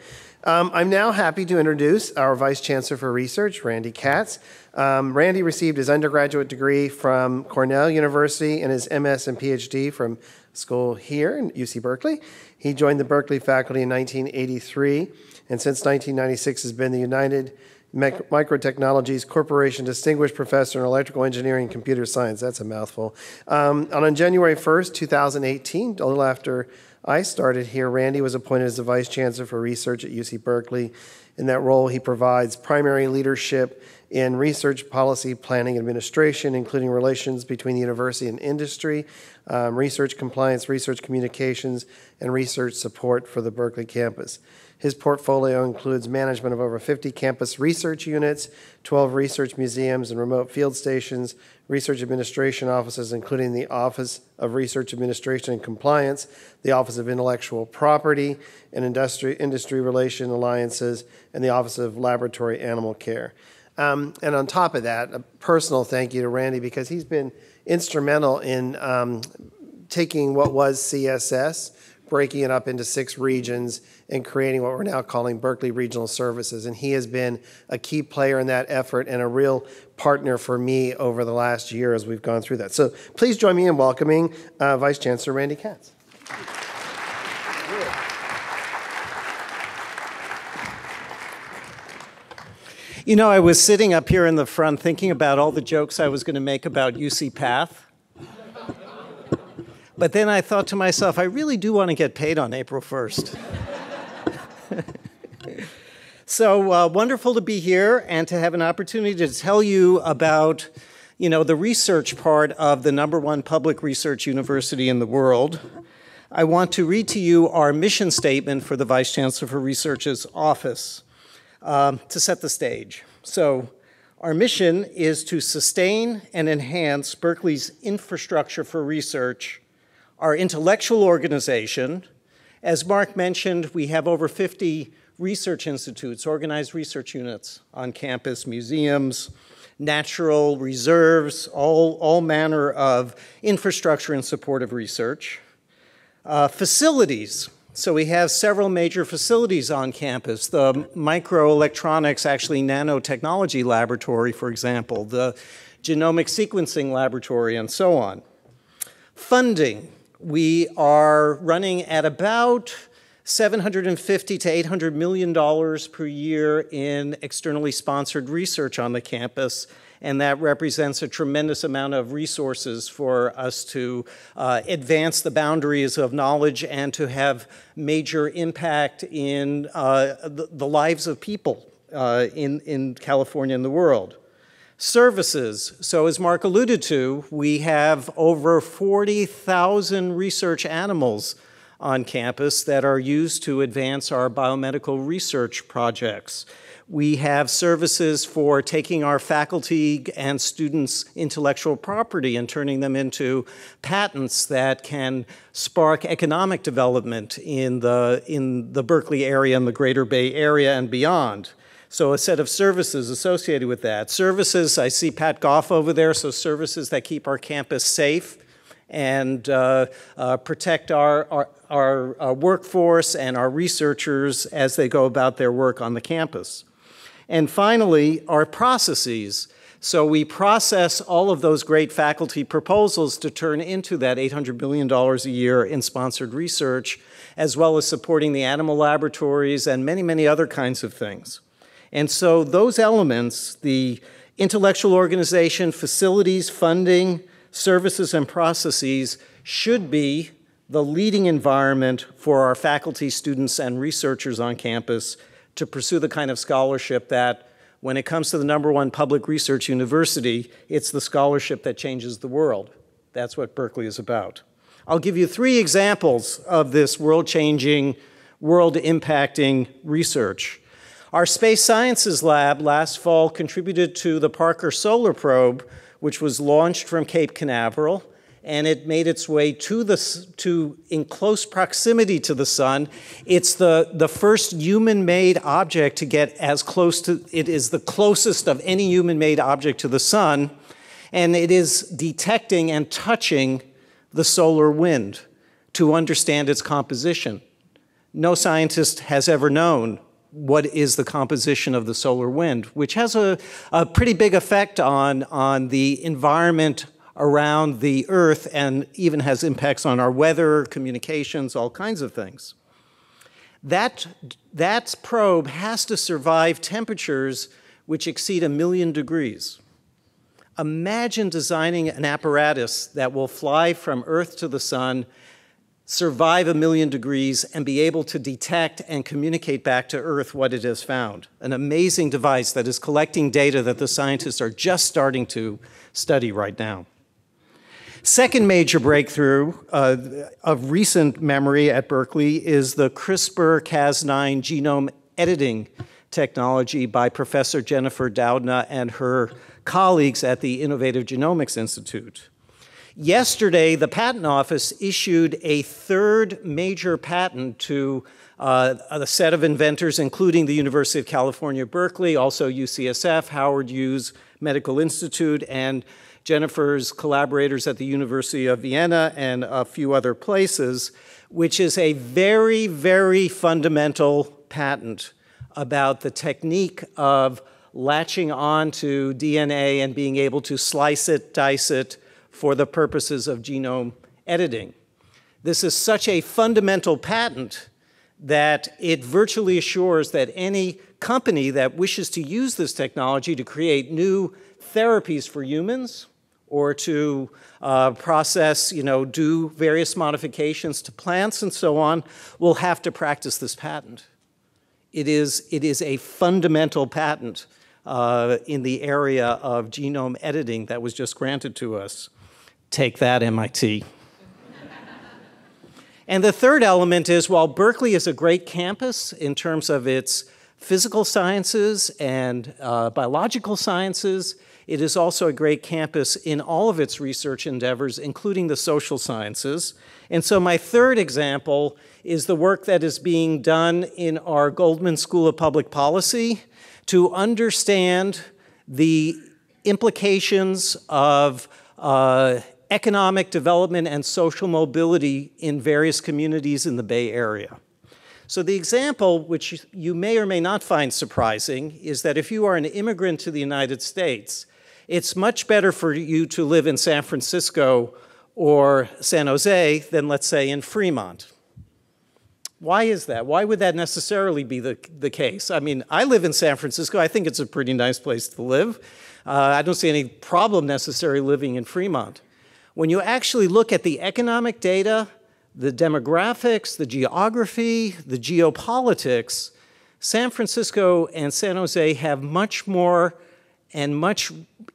C: um, I'm now happy to introduce our Vice Chancellor for Research, Randy Katz. Um, Randy received his undergraduate degree from Cornell University and his MS and PhD from school here in UC Berkeley. He joined the Berkeley faculty in 1983 and since 1996 has been the United Microtechnologies Corporation Distinguished Professor in Electrical Engineering and Computer Science. That's a mouthful. Um, on January 1st, 2018, a little after I started here, Randy was appointed as the Vice Chancellor for Research at UC Berkeley. In that role, he provides primary leadership in research policy planning administration, including relations between the university and industry, um, research compliance, research communications, and research support for the Berkeley campus. His portfolio includes management of over 50 campus research units, 12 research museums and remote field stations, research administration offices, including the Office of Research Administration and Compliance, the Office of Intellectual Property and Industry, Industry Relation Alliances, and the Office of Laboratory Animal Care. Um, and on top of that, a personal thank you to Randy because he's been instrumental in um, taking what was CSS breaking it up into six regions and creating what we're now calling Berkeley Regional Services. And he has been a key player in that effort and a real partner for me over the last year as we've gone through that. So please join me in welcoming uh, Vice Chancellor Randy Katz.
H: You know, I was sitting up here in the front thinking about all the jokes I was going to make about UC Path. But then I thought to myself, I really do want to get paid on April 1st. so uh, wonderful to be here and to have an opportunity to tell you about, you know, the research part of the number one public research university in the world. I want to read to you our mission statement for the Vice Chancellor for Research's office um, to set the stage. So, our mission is to sustain and enhance Berkeley's infrastructure for research, our intellectual organization. As Marc mentioned, we have over 50 research institutes, organized research units on campus, museums, natural reserves, all, all manner of infrastructure in support of research. Uh, facilities. So we have several major facilities on campus. The microelectronics, actually nanotechnology laboratory, for example, the genomic sequencing laboratory, and so on. Funding. We are running at about 750 to 800 million dollars per year in externally sponsored research on the campus and that represents a tremendous amount of resources for us to uh, advance the boundaries of knowledge and to have major impact in uh, the, the, lives of people uh, in, in California and the world. Services. So, as Marc alluded to, we have over 40,000 research animals on campus that are used to advance our biomedical research projects. We have services for taking our faculty and students' intellectual property and turning them into patents that can spark economic development in the, in the Berkeley area and the Greater Bay Area and beyond. So a set of services associated with that. Services, I see Pat Goff over there, so services that keep our campus safe and uh, uh, protect our, our, our, our workforce and our researchers as they go about their work on the campus. And finally, our processes. So we process all of those great faculty proposals to turn into that $800 billion a year in sponsored research, as well as supporting the animal laboratories and many, many other kinds of things. And so those elements, the intellectual organization, facilities, funding, services, and processes should be the leading environment for our faculty, students, and researchers on campus to pursue the kind of scholarship that, when it comes to the number one public research university, it's the scholarship that changes the world. That's what Berkeley is about. I'll give you three examples of this world changing, world impacting research. Our Space Sciences Lab last fall contributed to the Parker Solar Probe, which was launched from Cape Canaveral and it made its way to the to in close proximity to the sun. It's the the first human-made object to get as close to it is the closest of any human-made object to the sun, and it is detecting and touching the solar wind to understand its composition. No scientist has ever known what is the composition of the solar wind, which has a, a pretty big effect on, on the environment around the Earth and even has impacts on our weather, communications, all kinds of things. That, that probe has to survive temperatures which exceed a million degrees. Imagine designing an apparatus that will fly from Earth to the sun, survive a million degrees, and be able to detect and communicate back to Earth what it has found. An amazing device that is collecting data that the scientists are just starting to study right now. Second major breakthrough uh, of recent memory at Berkeley is the CRISPR Cas9 genome editing technology by Professor Jennifer Doudna and her colleagues at the Innovative Genomics Institute. Yesterday, the Patent Office issued a third major patent to uh, a set of inventors, including the University of California, Berkeley, also UCSF, Howard Hughes Medical Institute, and Jennifer's collaborators at the University of Vienna and a few other places, which is a very, very fundamental patent about the technique of latching on to DNA and being able to slice it, dice it for the purposes of genome editing. This is such a fundamental patent that it virtually assures that any company that wishes to use this technology to create new therapies for humans or to uh, process, you know, do various modifications to plants and so on, will have to practice this patent. It is, it is a fundamental patent uh, in the area of genome editing that was just granted to us. Take that, MIT. and the third element is while Berkeley is a great campus in terms of its physical sciences and uh, biological sciences, it is also a great campus in all of its research endeavors, including the social sciences. And so my third example is the work that is being done in our Goldman School of Public Policy to understand the implications of uh, economic development and social mobility in various communities in the Bay Area. So the example, which you may or may not find surprising, is that if you are an immigrant to the United States, it's much better for you to live in San Francisco or San Jose than, let's say, in Fremont. Why is that? Why would that necessarily be the, the case? I mean, I live in San Francisco. I think it's a pretty nice place to live. Uh, I don't see any problem necessarily living in Fremont. When you actually look at the economic data, the demographics, the geography, the geopolitics, San Francisco and San Jose have much more and much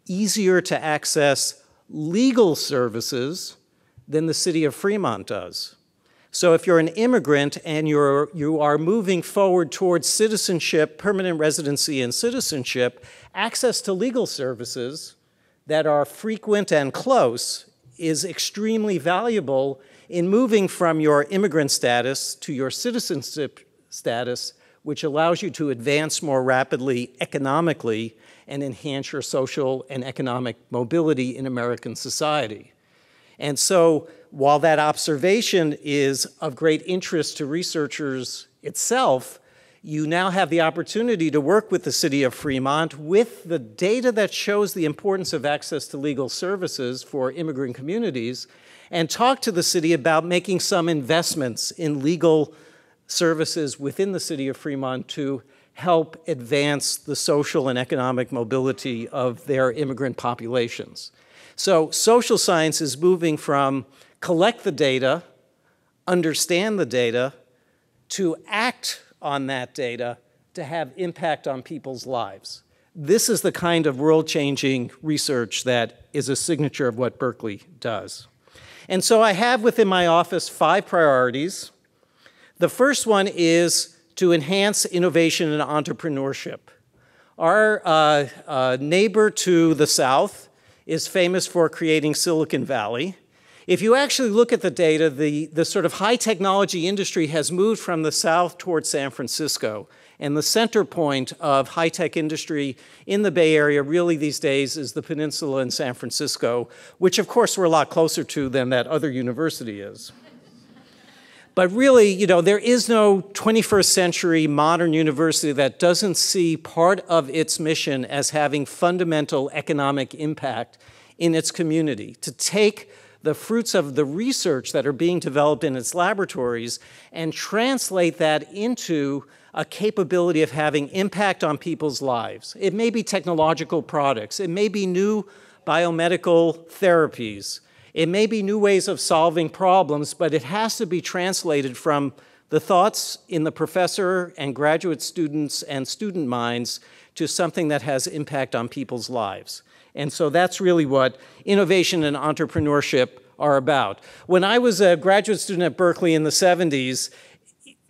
H: easier to access legal services than the city of Fremont does. So if you're an immigrant and you're, you are moving forward towards citizenship, permanent residency and citizenship, access to legal services that are frequent and close is extremely valuable in moving from your immigrant status to your citizenship status, which allows you to advance more rapidly economically and enhance your social and economic mobility in American society. And so while that observation is of great interest to researchers itself, you now have the opportunity to work with the city of Fremont with the data that shows the importance of access to legal services for immigrant communities and talk to the city about making some investments in legal services within the city of Fremont to help advance the social and economic mobility of their immigrant populations. So social science is moving from collect the data, understand the data, to act on that data to have impact on people's lives. This is the kind of world-changing research that is a signature of what Berkeley does. And so I have within my office five priorities. The first one is to enhance innovation and entrepreneurship. Our uh, uh, neighbor to the south is famous for creating Silicon Valley. If you actually look at the data, the, the sort of high technology industry has moved from the south towards San Francisco. And the center point of high tech industry in the Bay Area really these days is the peninsula in San Francisco, which of course we're a lot closer to than that other university is. But really, you know, there is no 21st century modern university that doesn't see part of its mission as having fundamental economic impact in its community, to take the fruits of the research that are being developed in its laboratories and translate that into a capability of having impact on people's lives. It may be technological products, it may be new biomedical therapies, it may be new ways of solving problems, but it has to be translated from the thoughts in the professor and graduate students and student minds to something that has impact on people's lives. And so that's really what innovation and entrepreneurship are about. When I was a graduate student at Berkeley in the 70s,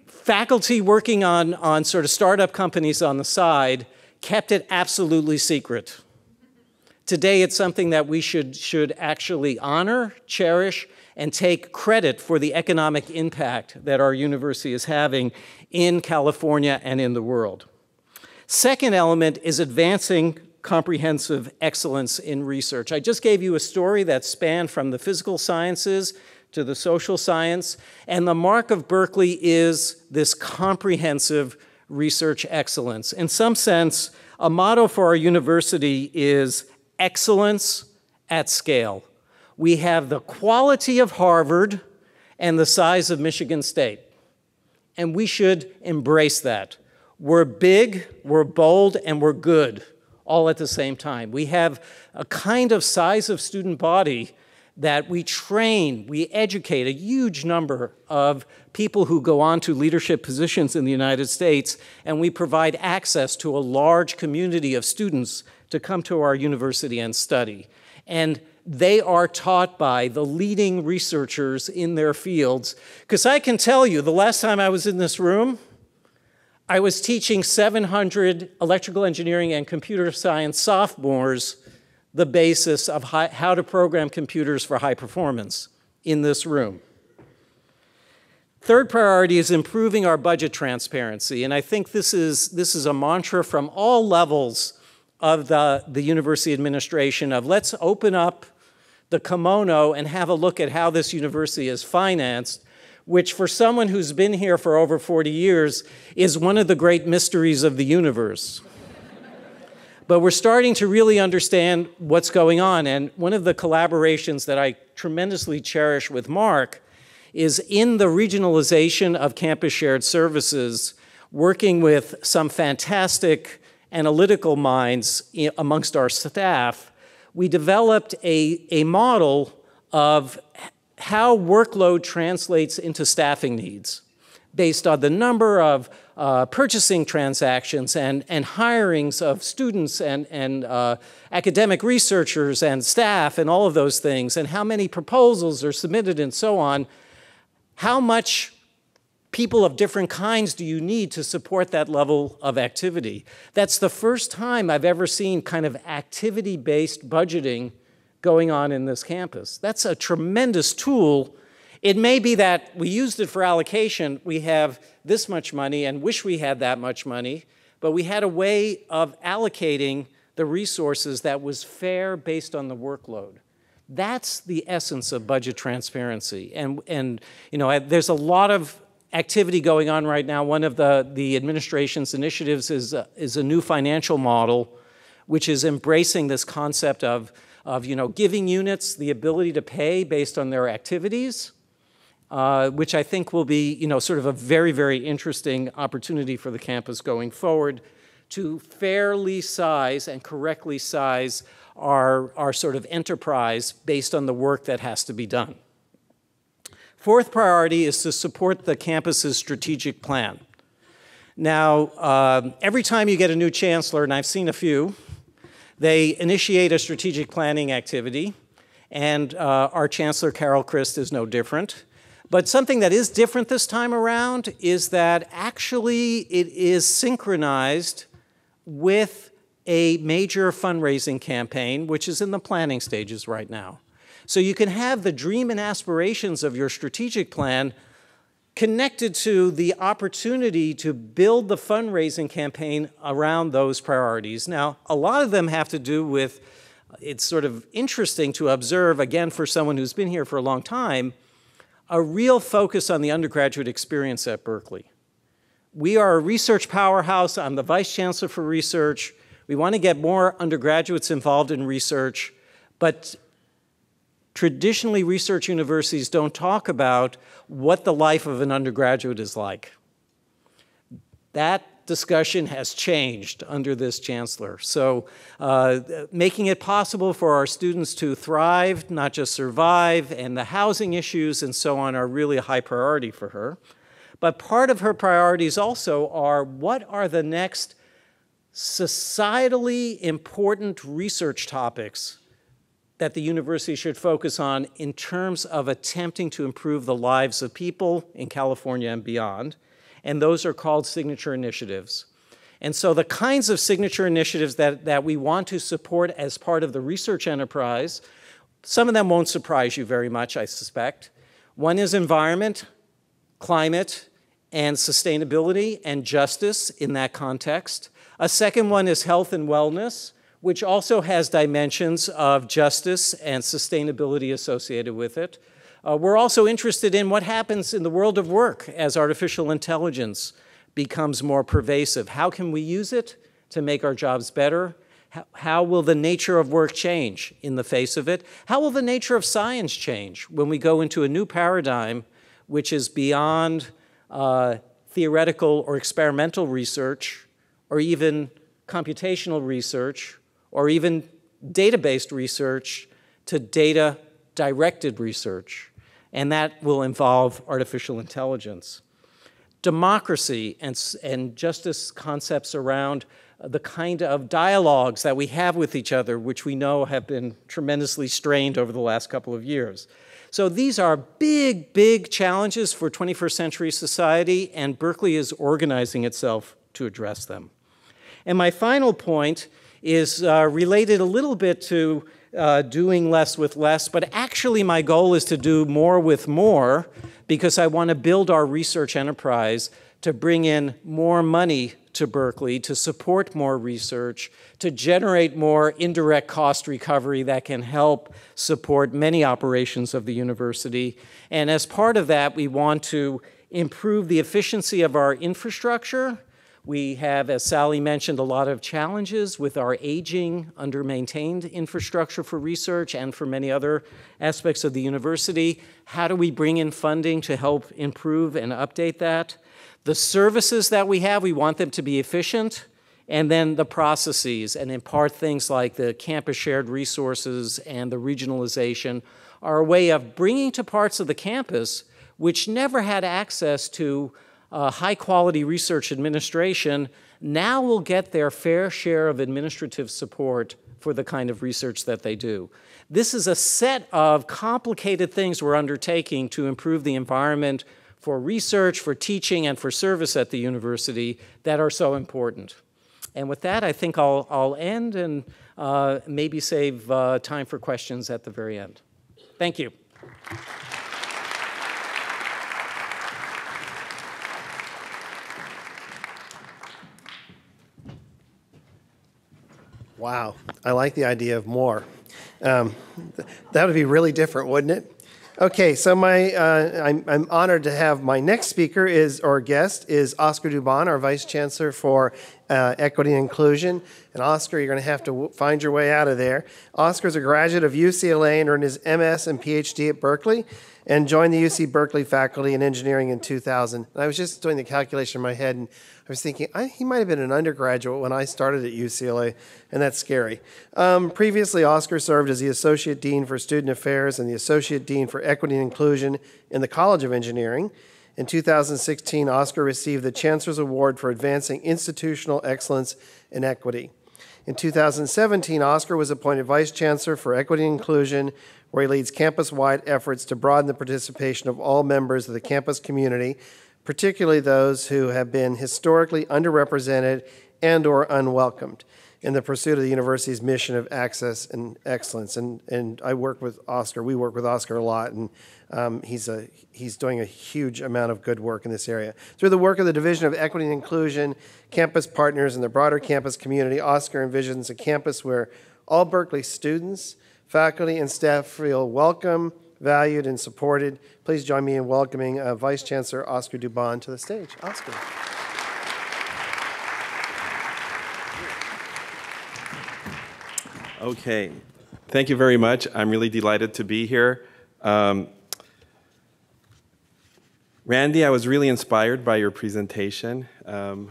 H: faculty working on, on sort of startup companies on the side kept it absolutely secret. Today, it's something that we should, should actually honor, cherish, and take credit for the economic impact that our university is having in California and in the world. Second element is advancing comprehensive excellence in research. I just gave you a story that spanned from the physical sciences to the social science, and the mark of Berkeley is this comprehensive research excellence. In some sense, a motto for our university is excellence at scale. We have the quality of Harvard and the size of Michigan State. and we should embrace that. We're big, we're bold, and we're good all at the same time. We have a kind of size of student body that we train, we educate a huge number of people who go on to leadership positions in the United States, and we provide access to a large community of students to come to our university and study. And they are taught by the leading researchers in their fields. Because I can tell you, the last time I was in this room, I was teaching 700 electrical engineering and computer science sophomores the basis of high, how to program computers for high performance in this room. Third priority is improving our budget transparency, and I think this is, this is a mantra from all levels of the, the university administration of let's open up the kimono and have a look at how this university is financed, which for someone who's been here for over 40 years is one of the great mysteries of the universe. but we're starting to really understand what's going on, and one of the collaborations that I tremendously cherish with Marc is in the regionalization of campus shared services, working with some fantastic analytical minds amongst our staff, we developed a, a model of how workload translates into staffing needs based on the number of uh, purchasing transactions and, and hirings of students and, and uh, academic researchers and staff and all of those things, and how many proposals are submitted and so on, how much people of different kinds do you need to support that level of activity? That's the first time I've ever seen kind of activity based budgeting going on in this campus. That's a tremendous tool. It may be that we used it for allocation, we have this much money and wish we had that much money, but we had a way of allocating the resources that was fair based on the workload. That's the essence of budget transparency. And, and you know, there's a lot of activity going on right now. One of the, the administration's initiatives is, uh, is a new financial model, which is embracing this concept of, of you know, giving units the ability to pay based on their activities, uh, which I think will be you know, sort of a very, very interesting opportunity for the campus going forward to fairly size and correctly size our, our sort of enterprise based on the work that has to be done. Fourth priority is to support the campus's strategic plan. Now, uh, every time you get a new chancellor, and I've seen a few, they initiate a strategic planning activity, and uh, our chancellor, Carol Christ, is no different. But something that is different this time around is that actually it is synchronized with a major fundraising campaign, which is in the planning stages right now. So you can have the dream and aspirations of your strategic plan connected to the opportunity to build the fundraising campaign around those priorities. Now, a lot of them have to do with, it's sort of interesting to observe, again, for someone who's been here for a long time, a real focus on the undergraduate experience at Berkeley. We are a research powerhouse. I'm the vice chancellor for research. We want to get more undergraduates involved in research, but traditionally research universities don't talk about what the life of an undergraduate is like. That discussion has changed under this chancellor. So uh, making it possible for our students to thrive, not just survive, and the housing issues and so on are really a high priority for her. But part of her priorities also are what are the next societally important research topics that the university should focus on in terms of attempting to improve the lives of people in California and beyond. And those are called signature initiatives. And so the kinds of signature initiatives that, that we want to support as part of the research enterprise, some of them won't surprise you very much, I suspect. One is environment, climate, and sustainability and justice in that context. A second one is health and wellness which also has dimensions of justice and sustainability associated with it. Uh, we're also interested in what happens in the world of work as artificial intelligence becomes more pervasive. How can we use it to make our jobs better? How, how will the nature of work change in the face of it? How will the nature of science change when we go into a new paradigm which is beyond uh, theoretical or experimental research, or even computational research, or even data-based research to data-directed research. And that will involve artificial intelligence. Democracy and, and justice concepts around the kind of dialogues that we have with each other, which we know have been tremendously strained over the last couple of years. So these are big, big challenges for 21st century society, and Berkeley is organizing itself to address them. And my final point is uh, related a little bit to uh, doing less with less, but actually my goal is to do more with more because I want to build our research enterprise to bring in more money to Berkeley to support more research, to generate more indirect cost recovery that can help support many operations of the university. And as part of that, we want to improve the efficiency of our infrastructure. We have, as Sally mentioned, a lot of challenges with our aging, under-maintained infrastructure for research and for many other aspects of the university. How do we bring in funding to help improve and update that? The services that we have, we want them to be efficient, and then the processes, and in part things like the campus shared resources and the regionalization are a way of bringing to parts of the campus which never had access to uh, high quality research administration, now will get their fair share of administrative support for the kind of research that they do. This is a set of complicated things we're undertaking to improve the environment for research, for teaching, and for service at the university that are so important. And with that, I think I'll, I'll end and uh, maybe save uh, time for questions at the very end. Thank you.
C: Wow, I like the idea of more. Um, that would be really different, wouldn't it? Okay, so my uh, I'm, I'm honored to have my next speaker is or guest is Oscar Dubón, our Vice Chancellor for uh, Equity and Inclusion. And Oscar, you're going to have to find your way out of there. Oscar's a graduate of UCLA and earned his MS and PhD at Berkeley and joined the UC Berkeley faculty in engineering in 2000. And I was just doing the calculation in my head, and I was thinking I, he might have been an undergraduate when I started at UCLA, and that's scary. Um, previously, Oscar served as the Associate Dean for Student Affairs and the Associate Dean for Equity and Inclusion in the College of Engineering. In 2016, Oscar received the Chancellor's Award for Advancing Institutional Excellence in Equity. In 2017, Oscar was appointed Vice Chancellor for Equity and Inclusion, where he leads campus wide efforts to broaden the participation of all members of the campus community, particularly those who have been historically underrepresented and or unwelcomed in the pursuit of the university's mission of access and excellence. And, and I work with Oscar, we work with Oscar a lot, and um, he's, a, he's doing a huge amount of good work in this area. Through the work of the Division of Equity and Inclusion, campus partners, and the broader campus community, Oscar envisions a campus where all Berkeley students, faculty, and staff feel welcome, valued, and supported. Please join me in welcoming uh, Vice Chancellor Oscar Dubón to the stage. Oscar.
I: Okay, thank you very much. I'm really delighted to be here. Um, Randy, I was really inspired by your presentation. Um,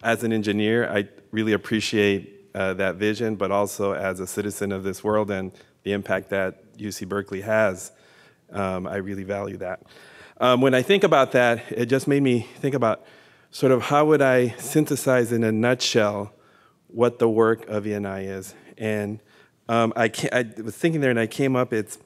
I: as an engineer, I really appreciate uh, that vision, but also as a citizen of this world and the impact that UC Berkeley has, um, I really value that. Um, when I think about that, it just made me think about sort of how would I synthesize in a nutshell what the work of E&I is. And um, I, I, was thinking there and I came up, it's,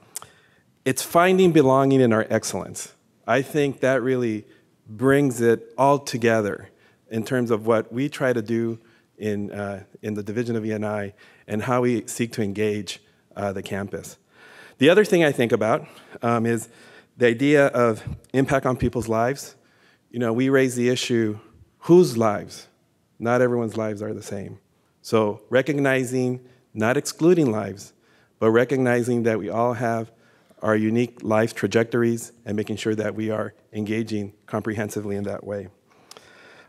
I: it's finding belonging in our excellence. I think that really brings it all together in terms of what we try to do in, uh, in the division of E&I and how we seek to engage uh, the campus. The other thing I think about um, is the idea of impact on people's lives. You know, we raise the issue whose lives? Not everyone's lives are the same. So recognizing, not excluding lives, but recognizing that we all have our unique life trajectories and making sure that we are engaging comprehensively in that way.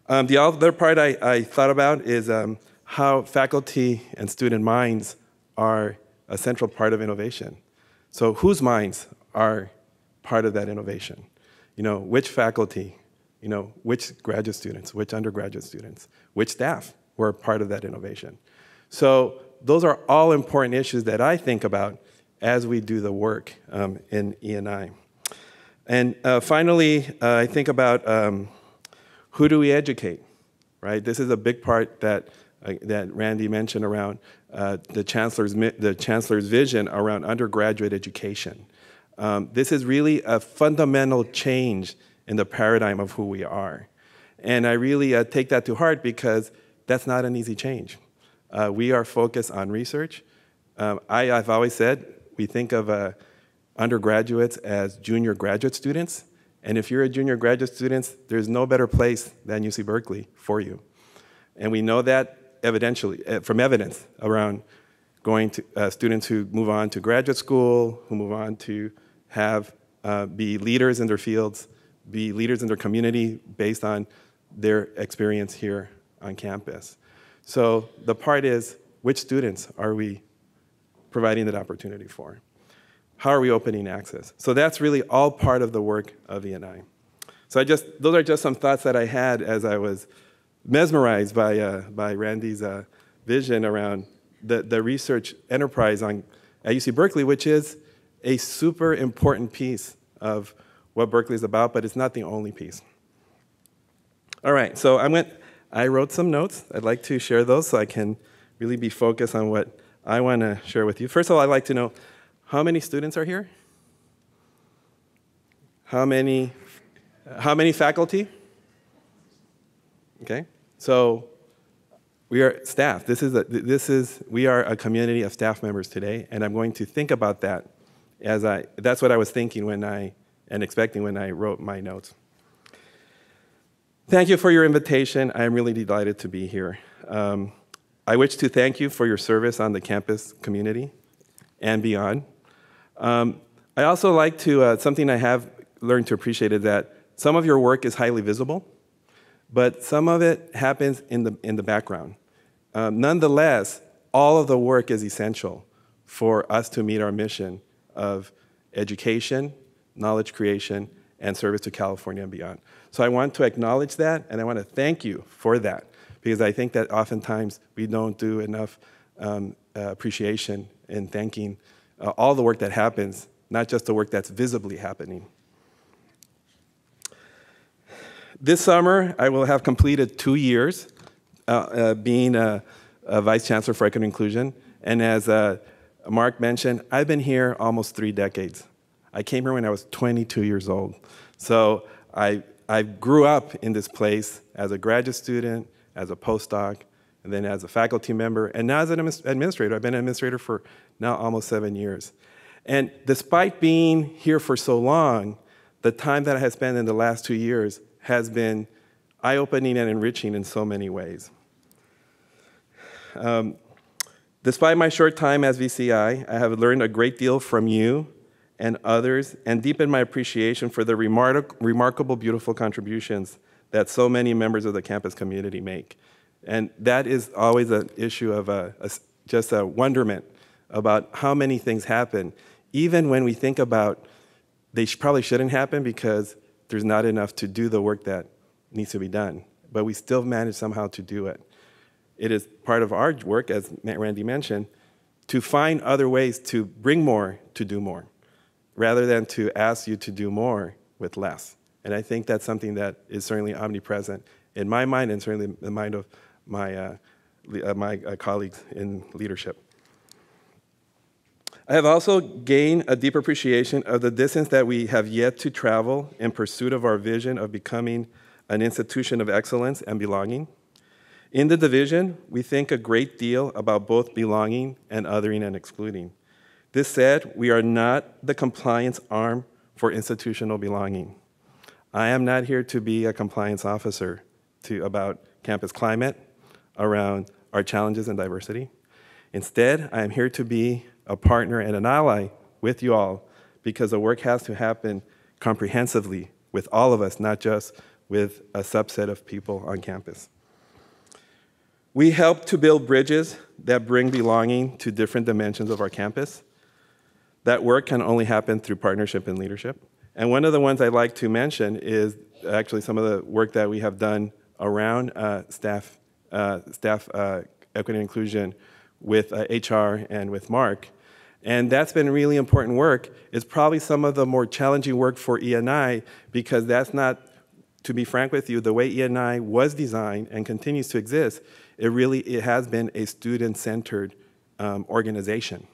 I: Um, the other part I, I thought about is um, how faculty and student minds are a central part of innovation. So whose minds are part of that innovation? You know, which faculty, You know, which graduate students, which undergraduate students, which staff were part of that innovation. So those are all important issues that I think about as we do the work um, in E&I. And uh, finally, uh, I think about um, who do we educate, right? This is a big part that, uh, that Randy mentioned around uh, the, chancellor's, the chancellor's vision around undergraduate education. Um, this is really a fundamental change in the paradigm of who we are. And I really uh, take that to heart because that's not an easy change. Uh, we are focused on research. Um, I, have always said we think of uh, undergraduates as junior graduate students. And if you're a junior graduate student, there's no better place than UC Berkeley for you. And we know that evidentially, uh, from evidence around going to uh, students who move on to graduate school, who move on to have uh, be leaders in their fields, be leaders in their community based on their experience here on campus. So the part is, which students are we providing that opportunity for? How are we opening access? So that's really all part of the work of E&I. So I just, those are just some thoughts that I had as I was mesmerized by, uh, by Randy's uh, vision around the, the research enterprise on, at UC Berkeley, which is a super important piece of what Berkeley is about, but it's not the only piece. All right, so I went, I wrote some notes. I'd like to share those so I can really be focused on what I want to share with you. First of all, I'd like to know how many students are here? How many, how many faculty? Okay, so we are staff. This is, a, this is, we are a community of staff members today, and I'm going to think about that as I, that's what I was thinking when I, and expecting when I wrote my notes. Thank you for your invitation. I am really delighted to be here. Um, I wish to thank you for your service on the campus community and beyond. Um, I also like to, uh, something I have learned to appreciate is that some of your work is highly visible, but some of it happens in the, in the background. Um, nonetheless, all of the work is essential for us to meet our mission of education, knowledge creation, and service to California and beyond. So I want to acknowledge that, and I want to thank you for that, because I think that oftentimes we don't do enough um, uh, appreciation and thanking uh, all the work that happens, not just the work that's visibly happening. This summer, I will have completed two years uh, uh being a, a, Vice Chancellor for Equity and Inclusion, and as uh, Marc mentioned, I've been here almost three decades. I came here when I was 22 years old. So I, I grew up in this place as a graduate student, as a postdoc, and then as a faculty member, and now as an administrator. I've been an administrator for now almost seven years. And despite being here for so long, the time that I have spent in the last two years has been eye opening and enriching in so many ways. Um, Despite my short time as VCI, I have learned a great deal from you and others and deepened my appreciation for the remar- remarkable, beautiful contributions that so many members of the campus community make. And that is always an issue of a, a, just a wonderment about how many things happen, even when we think about they sh- probably shouldn't happen because there's not enough to do the work that needs to be done. But we still manage somehow to do it it is part of our work, as Randy mentioned, to find other ways to bring more to do more, rather than to ask you to do more with less. And I think that's something that is certainly omnipresent in my mind and certainly in the mind of my, uh, uh, my uh, colleagues in leadership. I have also gained a deep appreciation of the distance that we have yet to travel in pursuit of our vision of becoming an institution of excellence and belonging. In the division, we think a great deal about both belonging and othering and excluding. This said, we are not the compliance arm for institutional belonging. I am not here to be a compliance officer to, about campus climate, around our challenges and diversity. Instead, I am here to be a partner and an ally with you all because the work has to happen comprehensively with all of us, not just with a subset of people on campus. We help to build bridges that bring belonging to different dimensions of our campus. That work can only happen through partnership and leadership. And one of the ones I'd like to mention is actually some of the work that we have done around uh, staff, uh, staff uh, equity and inclusion with uh, HR and with Marc. And that's been really important work. It's probably some of the more challenging work for E&I because that's not, to be frank with you, the way E&I was designed and continues to exist. It really it has been a student-centered um, organization.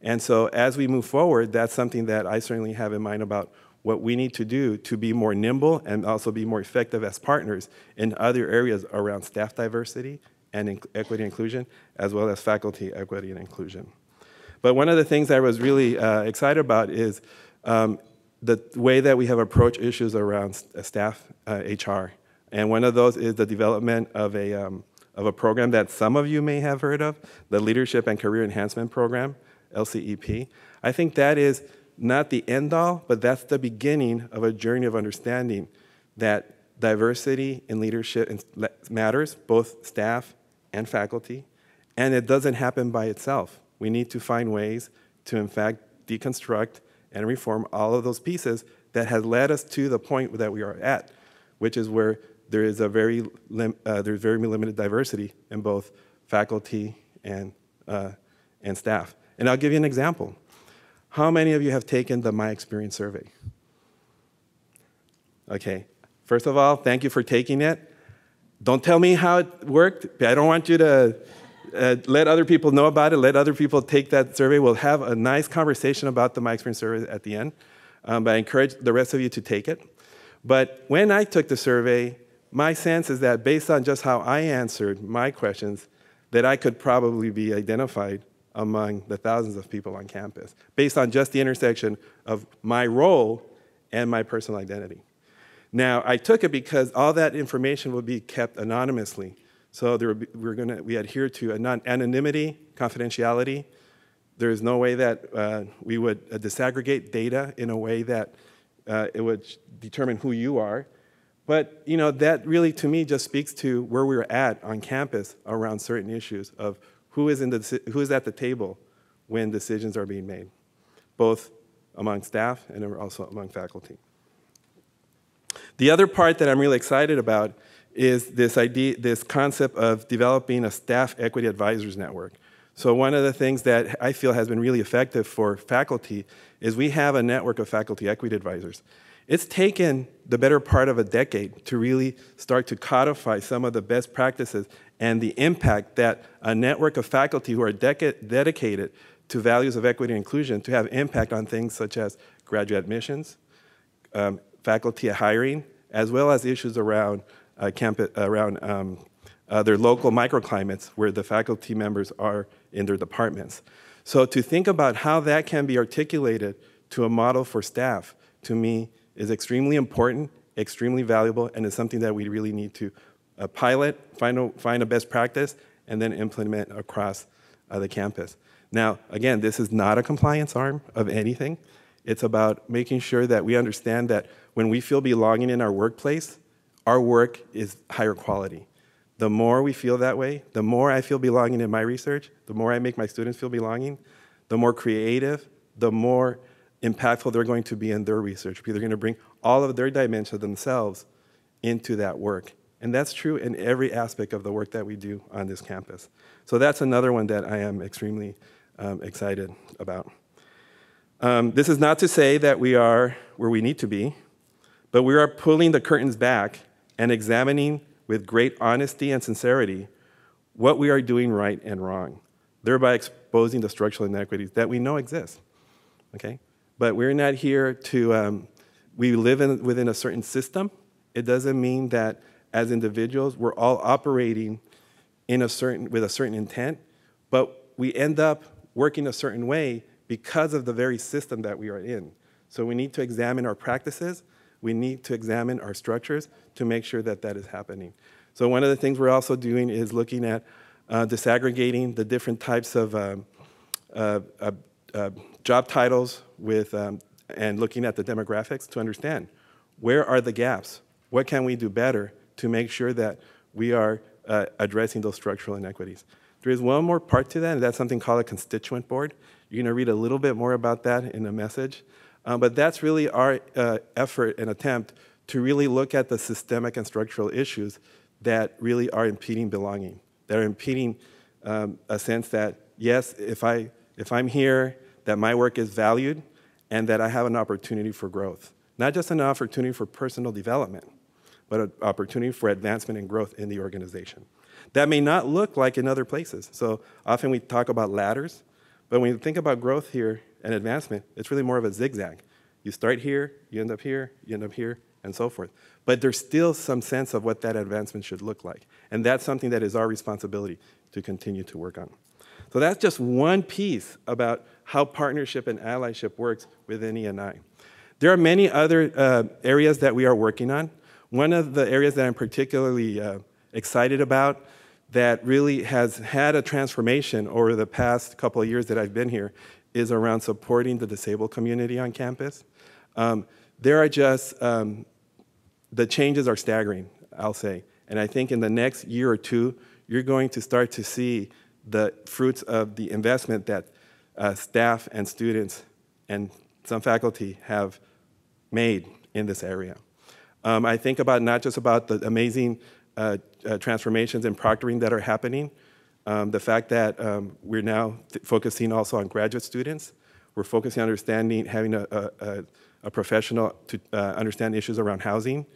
I: And so as we move forward, that's something that I certainly have in mind about what we need to do to be more nimble and also be more effective as partners in other areas around staff diversity and in- equity inclusion, as well as faculty equity and inclusion. But one of the things I was really uh, excited about is um, the way that we have approached issues around s- uh, staff uh, HR. And one of those is the development of a, um, of a program that some of you may have heard of, the Leadership and Career Enhancement Program, LCEP. I think that is not the end all, but that's the beginning of a journey of understanding that diversity in leadership matters, both staff and faculty, and it doesn't happen by itself. We need to find ways to, in fact, deconstruct and reform all of those pieces that has led us to the point that we are at, which is where there is a very uh, there's very limited diversity in both faculty and uh, and staff. And I'll give you an example. How many of you have taken the My Experience survey? Okay. First of all, thank you for taking it. Don't tell me how it worked. I don't want you to uh, let other people know about it. Let other people take that survey. We'll have a nice conversation about the My Experience survey at the end. Um, but I encourage the rest of you to take it. But when I took the survey, my sense is that based on just how I answered my questions, that I could probably be identified among the thousands of people on campus based on just the intersection of my role and my personal identity. Now, I took it because all that information would be kept anonymously. So there be, we're gonna, we adhere to anon- anonymity, confidentiality. There is no way that uh, we would uh, disaggregate data in a way that uh, it would determine who you are. But you know that really, to me, just speaks to where we're at on campus around certain issues of who is in the who is at the table when decisions are being made, both among staff and also among faculty. The other part that I'm really excited about is this idea, this concept of developing a staff equity advisors network. So one of the things that I feel has been really effective for faculty is we have a network of faculty equity advisors. It's taken the better part of a decade to really start to codify some of the best practices and the impact that a network of faculty who are dedicated to values of equity and inclusion to have impact on things such as graduate admissions, um, faculty hiring, as well as issues around uh, campus, around um, uh, their local microclimates where the faculty members are in their departments. So to think about how that can be articulated to a model for staff, to me, is extremely important, extremely valuable, and is something that we really need to uh, pilot, find a, find a best practice, and then implement across uh, the campus. Now, again, this is not a compliance arm of anything. It's about making sure that we understand that when we feel belonging in our workplace, our work is higher quality. The more we feel that way, the more I feel belonging in my research, the more I make my students feel belonging, the more creative, the more impactful they're going to be in their research because they're going to bring all of their dimensions themselves into that work. And that's true in every aspect of the work that we do on this campus. So that's another one that I am extremely um, excited about. Um, this is not to say that we are where we need to be, but we are pulling the curtains back and examining with great honesty and sincerity what we are doing right and wrong, thereby exposing the structural inequities that we know exist. Okay? But we're not here to, um, we live in, within a certain system. It doesn't mean that as individuals we're all operating in a certain, with a certain intent, but we end up working a certain way because of the very system that we are in. So we need to examine our practices, we need to examine our structures to make sure that that is happening. So one of the things we're also doing is looking at uh, disaggregating the different types of um, uh, uh, uh, job titles with, um, and looking at the demographics to understand where are the gaps? What can we do better to make sure that we are uh, addressing those structural inequities? There is one more part to that, and that's something called a constituent board. You're going to read a little bit more about that in the message. Um, but that's really our uh, effort and attempt to really look at the systemic and structural issues that really are impeding belonging, that are impeding um, a sense that, yes, if, I, if I'm here, that my work is valued and that I have an opportunity for growth. Not just an opportunity for personal development, but an opportunity for advancement and growth in the organization. That may not look like in other places. So often we talk about ladders, but when you think about growth here and advancement, it's really more of a zigzag. You start here, you end up here, you end up here, and so forth. But there's still some sense of what that advancement should look like. And that's something that is our responsibility to continue to work on. So that's just one piece about how partnership and allyship works within E&I. There are many other uh, areas that we are working on. One of the areas that I'm particularly uh, excited about that really has had a transformation over the past couple of years that I've been here is around supporting the disabled community on campus. Um, there are just, um, the changes are staggering, I'll say. And I think in the next year or two, you're going to start to see the fruits of the investment that uh, staff and students and some faculty have made in this area. Um, I think about not just about the amazing uh, uh, transformations in proctoring that are happening, um, the fact that um, we're now focusing also on graduate students. We're focusing on understanding, having a, a, a professional to uh, understand issues around housing,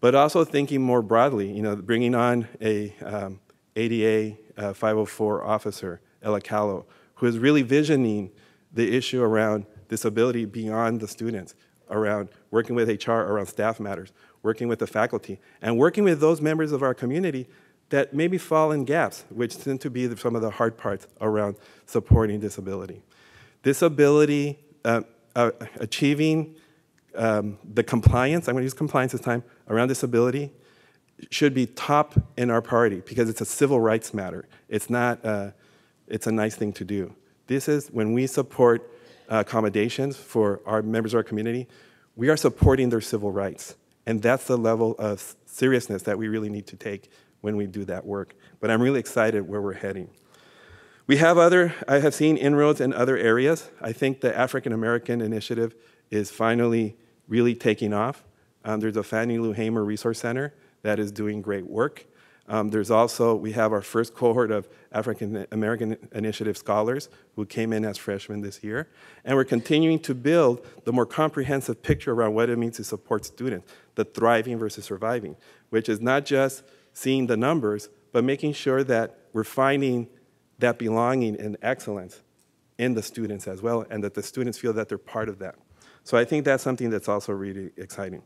I: but also thinking more broadly, you know, bringing on a um, ADA uh, 504 officer, Ella Callow, who is really visioning the issue around disability beyond the students, around working with HR, around staff matters, working with the faculty, and working with those members of our community that maybe fall in gaps, which tend to be some of the hard parts around supporting disability. Disability, uh, uh, achieving um, the compliance, I'm to use compliance this time, around disability should be top in our priority because it's a civil rights matter. It's not, uh, it's a nice thing to do. This is when we support uh, accommodations for our members of our community, we are supporting their civil rights. And that's the level of seriousness that we really need to take when we do that work. But I'm really excited where we're heading. We have other, I have seen inroads in other areas. I think the African American Initiative is finally really taking off. Um, there's a Fannie Lou Hamer Resource Center that is doing great work. Um, there's also, we have our first cohort of African American Initiative scholars who came in as freshmen this year. And we're continuing to build the more comprehensive picture around what it means to support students, the thriving versus surviving, which is not just seeing the numbers, but making sure that we're finding that belonging and excellence in the students as well, and that the students feel that they're part of that. So I think that's something that's also really exciting.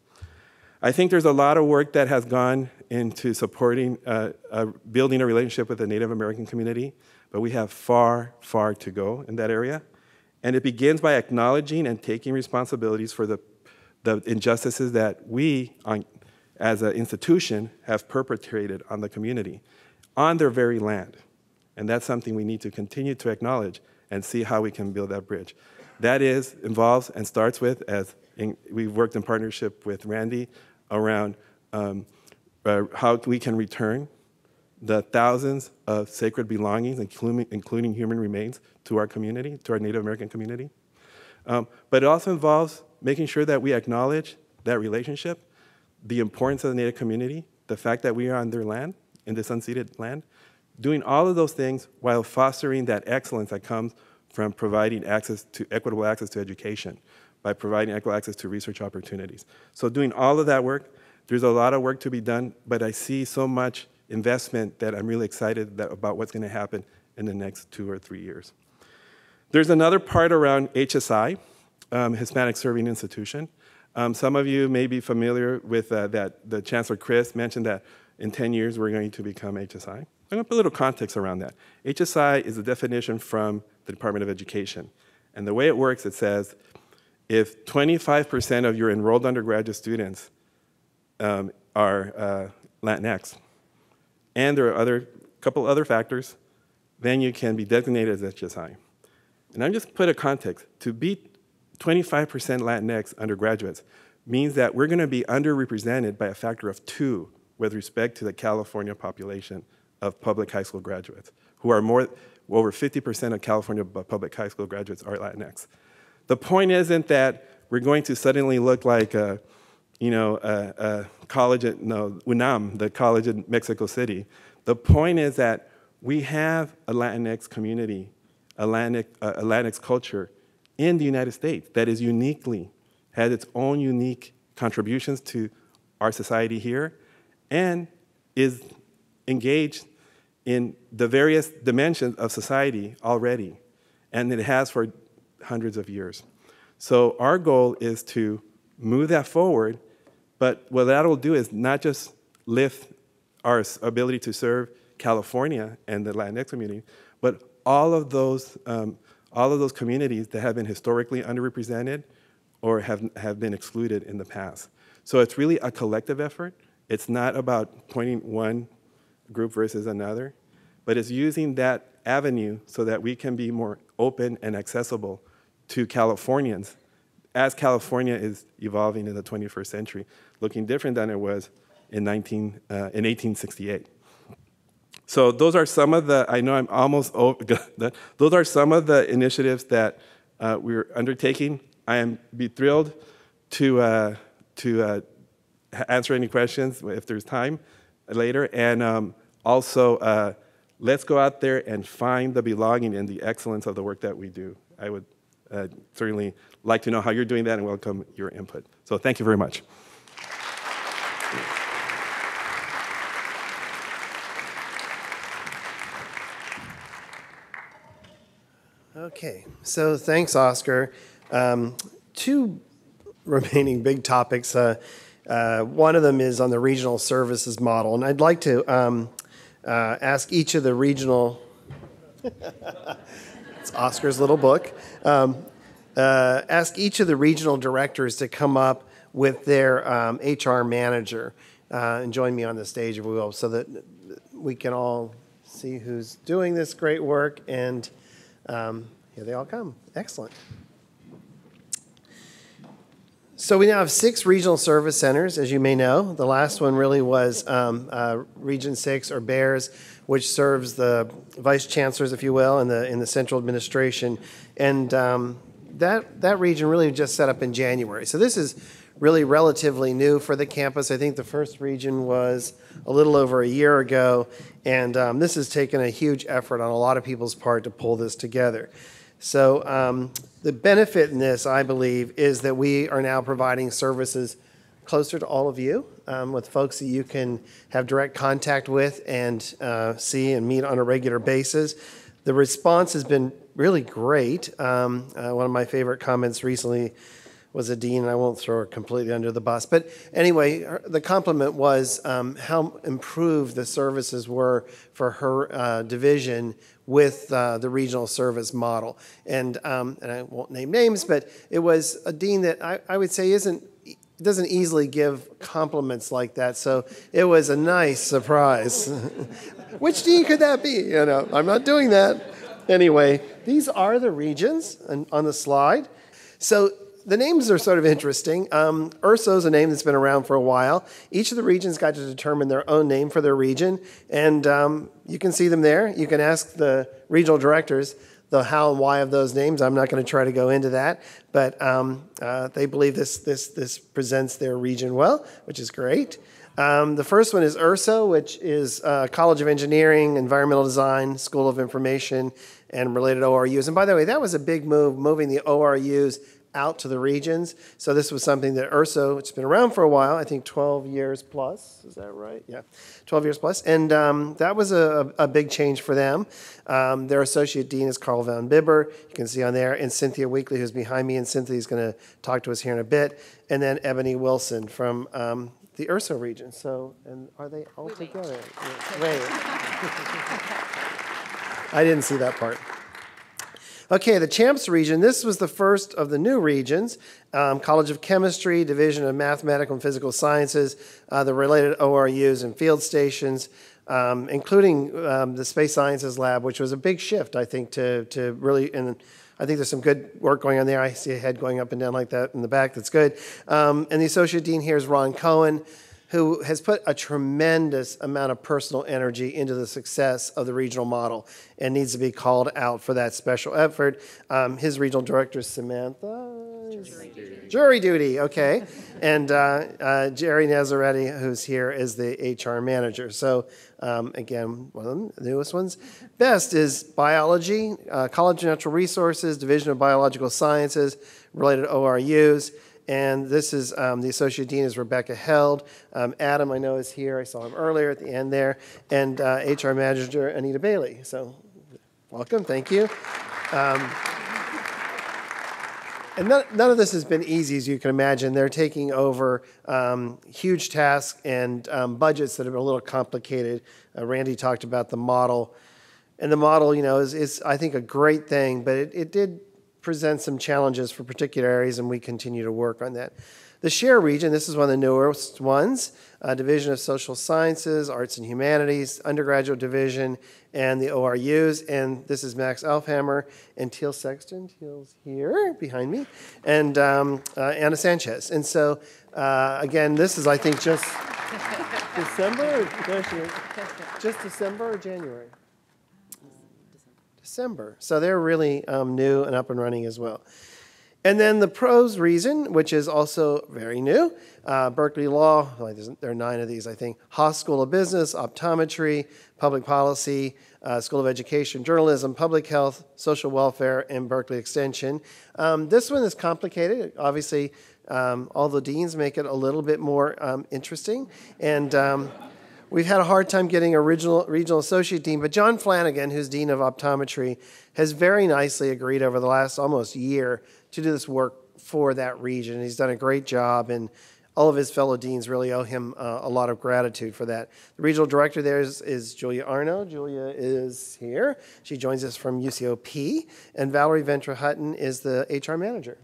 I: I think there's a lot of work that has gone into supporting, uh, uh, building a relationship with the Native American community, but we have far, far to go in that area. And it begins by acknowledging and taking responsibilities for the, the injustices that we, on, as an institution, have perpetrated on the community, on their very land. And that's something we need to continue to acknowledge and see how we can build that bridge. That is, involves and starts with, as in, we've worked in partnership with Randy around um, uh, how we can return the thousands of sacred belongings, including, including human remains, to our community, to our Native American community. Um, but it also involves making sure that we acknowledge that relationship, the importance of the Native community, the fact that we are on their land, in this unceded land, doing all of those things while fostering that excellence that comes from providing access to equitable access to education, by providing equal access to research opportunities. So doing all of that work, there's a lot of work to be done, but I see so much investment that I'm really excited that, about what's going to happen in the next two or three years. There's another part around HSI, um, Hispanic Serving Institution. Um, some of you may be familiar with uh, that. The Chancellor Christ mentioned that in 10 years we're going to become HSI. I'm going to put a little context around that. HSI is a definition from the Department of Education. And the way it works, it says if 25% of your enrolled undergraduate students um, are uh, Latinx, and there are other couple other factors, then you can be designated as HSI. And I'm just put a context. To be 25% Latinx undergraduates means that we're going to be underrepresented by a factor of two with respect to the California population of public high school graduates, who are more, over 50% of California public high school graduates are Latinx. The point isn't that we're going to suddenly look like, uh, you know, a, a college at, no, UNAM, the college in Mexico City. The point is that we have a Latinx community, a Latinx, a Latinx culture in the United States that is uniquely, has its own unique contributions to our society here, and is engaged in the various dimensions of society already, and it has for hundreds of years. So our goal is to move that forward, but what that will do is not just lift our ability to serve California and the Latinx community, but all of those, um, all of those communities that have been historically underrepresented or have, have been excluded in the past. So it's really a collective effort. It's not about pointing one group versus another, but it's using that avenue so that we can be more open and accessible to Californians as California is evolving in the 21st century, looking different than it was in, 19, uh, in 1868. So those are some of the, I know I'm almost over, those are some of the initiatives that uh, we're undertaking. I am be thrilled to, uh, to uh, answer any questions if there's time later. And um, also, uh, let's go out there and find the belonging and the excellence of the work that we do. I would uh, certainly like to know how you're doing that and welcome your input. So thank you very much.
C: Okay, so thanks, Oscar. Um, two remaining big topics. Uh, uh, one of them is on the regional services model, and I'd like to um, uh, ask each of the regional. Oscar's little book. Um, uh, ask each of the regional directors to come up with their um, HR manager uh, and join me on the stage, if we will, so that we can all see who's doing this great work. And um, here they all come. Excellent. So we now have six regional service centers, as you may know. The last one really was um, uh, Region Six or Bears, which serves the vice chancellors, if you will, in the in the central administration, and um, that that region really just set up in January. So this is really relatively new for the campus. I think the first region was a little over a year ago, and um, this has taken a huge effort on a lot of people's part to pull this together. So um, the benefit in this, I believe, is that we are now providing services closer to all of you um, with folks that you can have direct contact with and uh, see and meet on a regular basis. The response has been really great. Um, uh, one of my favorite comments recently was a dean, and I won't throw her completely under the bus. But anyway, her, the compliment was um, how improved the services were for her uh, division with uh, the regional service model. And, um, and I won't name names, but it was a dean that I, I would say isn't doesn't easily give compliments like that. So it was a nice surprise. Which dean could that be? You know, I'm not doing that. Anyway, these are the regions on on the slide. So the names are sort of interesting. Um, URSO is a name that's been around for a while. Each of the regions got to determine their own name for their region, and um, you can see them there. You can ask the regional directors the how and why of those names. I'm not going to try to go into that, but um, uh, they believe this this this presents their region well, which is great. Um, the first one is URSO, which is uh, College of Engineering, Environmental Design, School of Information, and related ORUs. And by the way, that was a big move, moving the ORUs out to the regions. So this was something that URSO, it's been around for a while, I think 12 years plus. Is that right? Yeah, 12 years plus. And um, that was a, a big change for them. Um, their associate dean is Karl Van Bibber. You can see on there. And Cynthia Weekly, who's behind me. And Cynthia's going to talk to us here in a bit. And then Ebony Wilson from um, the URSO region. So, and are they all together? Yeah, Wait. I didn't see that part. Okay, the CHAMPS region, this was the first of the new regions. Um, College of Chemistry, Division of Mathematical and Physical Sciences, uh, the related ORUs and field stations, um, including um, the Space Sciences Lab, which was a big shift, I think, to, to really, and I think there's some good work going on there. I see a head going up and down like that in the back. That's good. Um, and the Associate Dean here is Ron Cohen who has put a tremendous amount of personal energy into the success of the regional model and needs to be called out for that special effort. Um, his regional director is Samantha. Jury duty, okay. And uh, uh, Jerry Nazaretti, who's here, is the HR manager. So, um, again, one of the newest ones. Best is biology, uh, College of Natural Resources, Division of Biological Sciences, related ORUs. And this is um, the Associate Dean is Rebecca Heald. Um, Adam, I know, is here. I saw him earlier at the end there. And uh, HR Manager Anita Bailey. So, welcome. Thank you. Um, and none, none of this has been easy, as you can imagine. They're taking over um, huge tasks and um, budgets that been a little complicated. Uh, Randy talked about the model. And the model, you know, is, is I think, a great thing, but it, it did present some challenges for particular areas, and we continue to work on that. The share region, this is one of the newest ones, uh, Division of Social Sciences, Arts and Humanities, undergraduate division, and the ORUs. And this is Max Auffhammer and Teal Sexton. Teal's here behind me, and um, uh, Anna Sanchez. And so, uh, again, this is, I think, just December, or, just December or January? December. So they're really um, new and up and running as well. And then the pros reason, which is also very new, uh, Berkeley Law, there are nine of these, I think, Haas School of Business, Optometry, Public Policy, uh, School of Education, Journalism, Public Health, Social Welfare, and Berkeley Extension. Um, this one is complicated. Obviously, um, all the deans make it a little bit more um, interesting. And um, We've had a hard time getting a regional, regional associate dean, but John Flanagan, who's dean of optometry, has very nicely agreed over the last almost year to do this work for that region. He's done a great job, and all of his fellow deans really owe him uh, a lot of gratitude for that. The regional director there is, is, Julia Arno. Julia is here. She joins us from UCOP, and Valerie Ventra Hutton is the HR manager.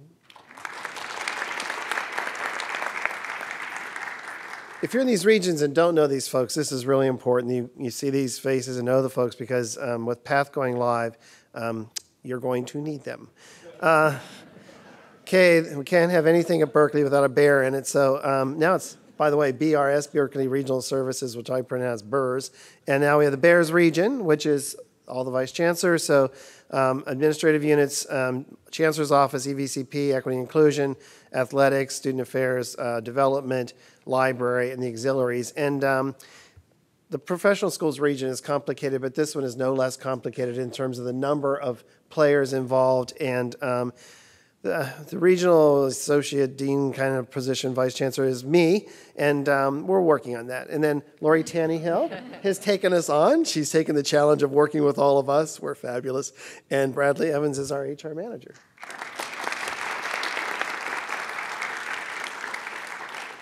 C: If you're in these regions and don't know these folks, this is really important. You, you see these faces and know the folks because um, with Path going live, um, you're going to need them. Uh, okay, we can't have anything at Berkeley without a bear in it. So um, now it's, by the way, BRS, Berkeley Regional Services, which I pronounce BERS. And now we have the Bears region, which is all the vice chancellors. So um, administrative units, um, chancellor's office, EVCP, equity and inclusion, athletics, student affairs, uh, development, library, and the auxiliaries. And um, the professional schools region is complicated, but this one is no less complicated in terms of the number of players involved and um, the, the, regional associate dean kind of position, vice chancellor, is me, and um, we're working on that. And then Lori Tannehill has taken us on. She's taken the challenge of working with all of us. We're fabulous. And Bradley Evans is our HR manager.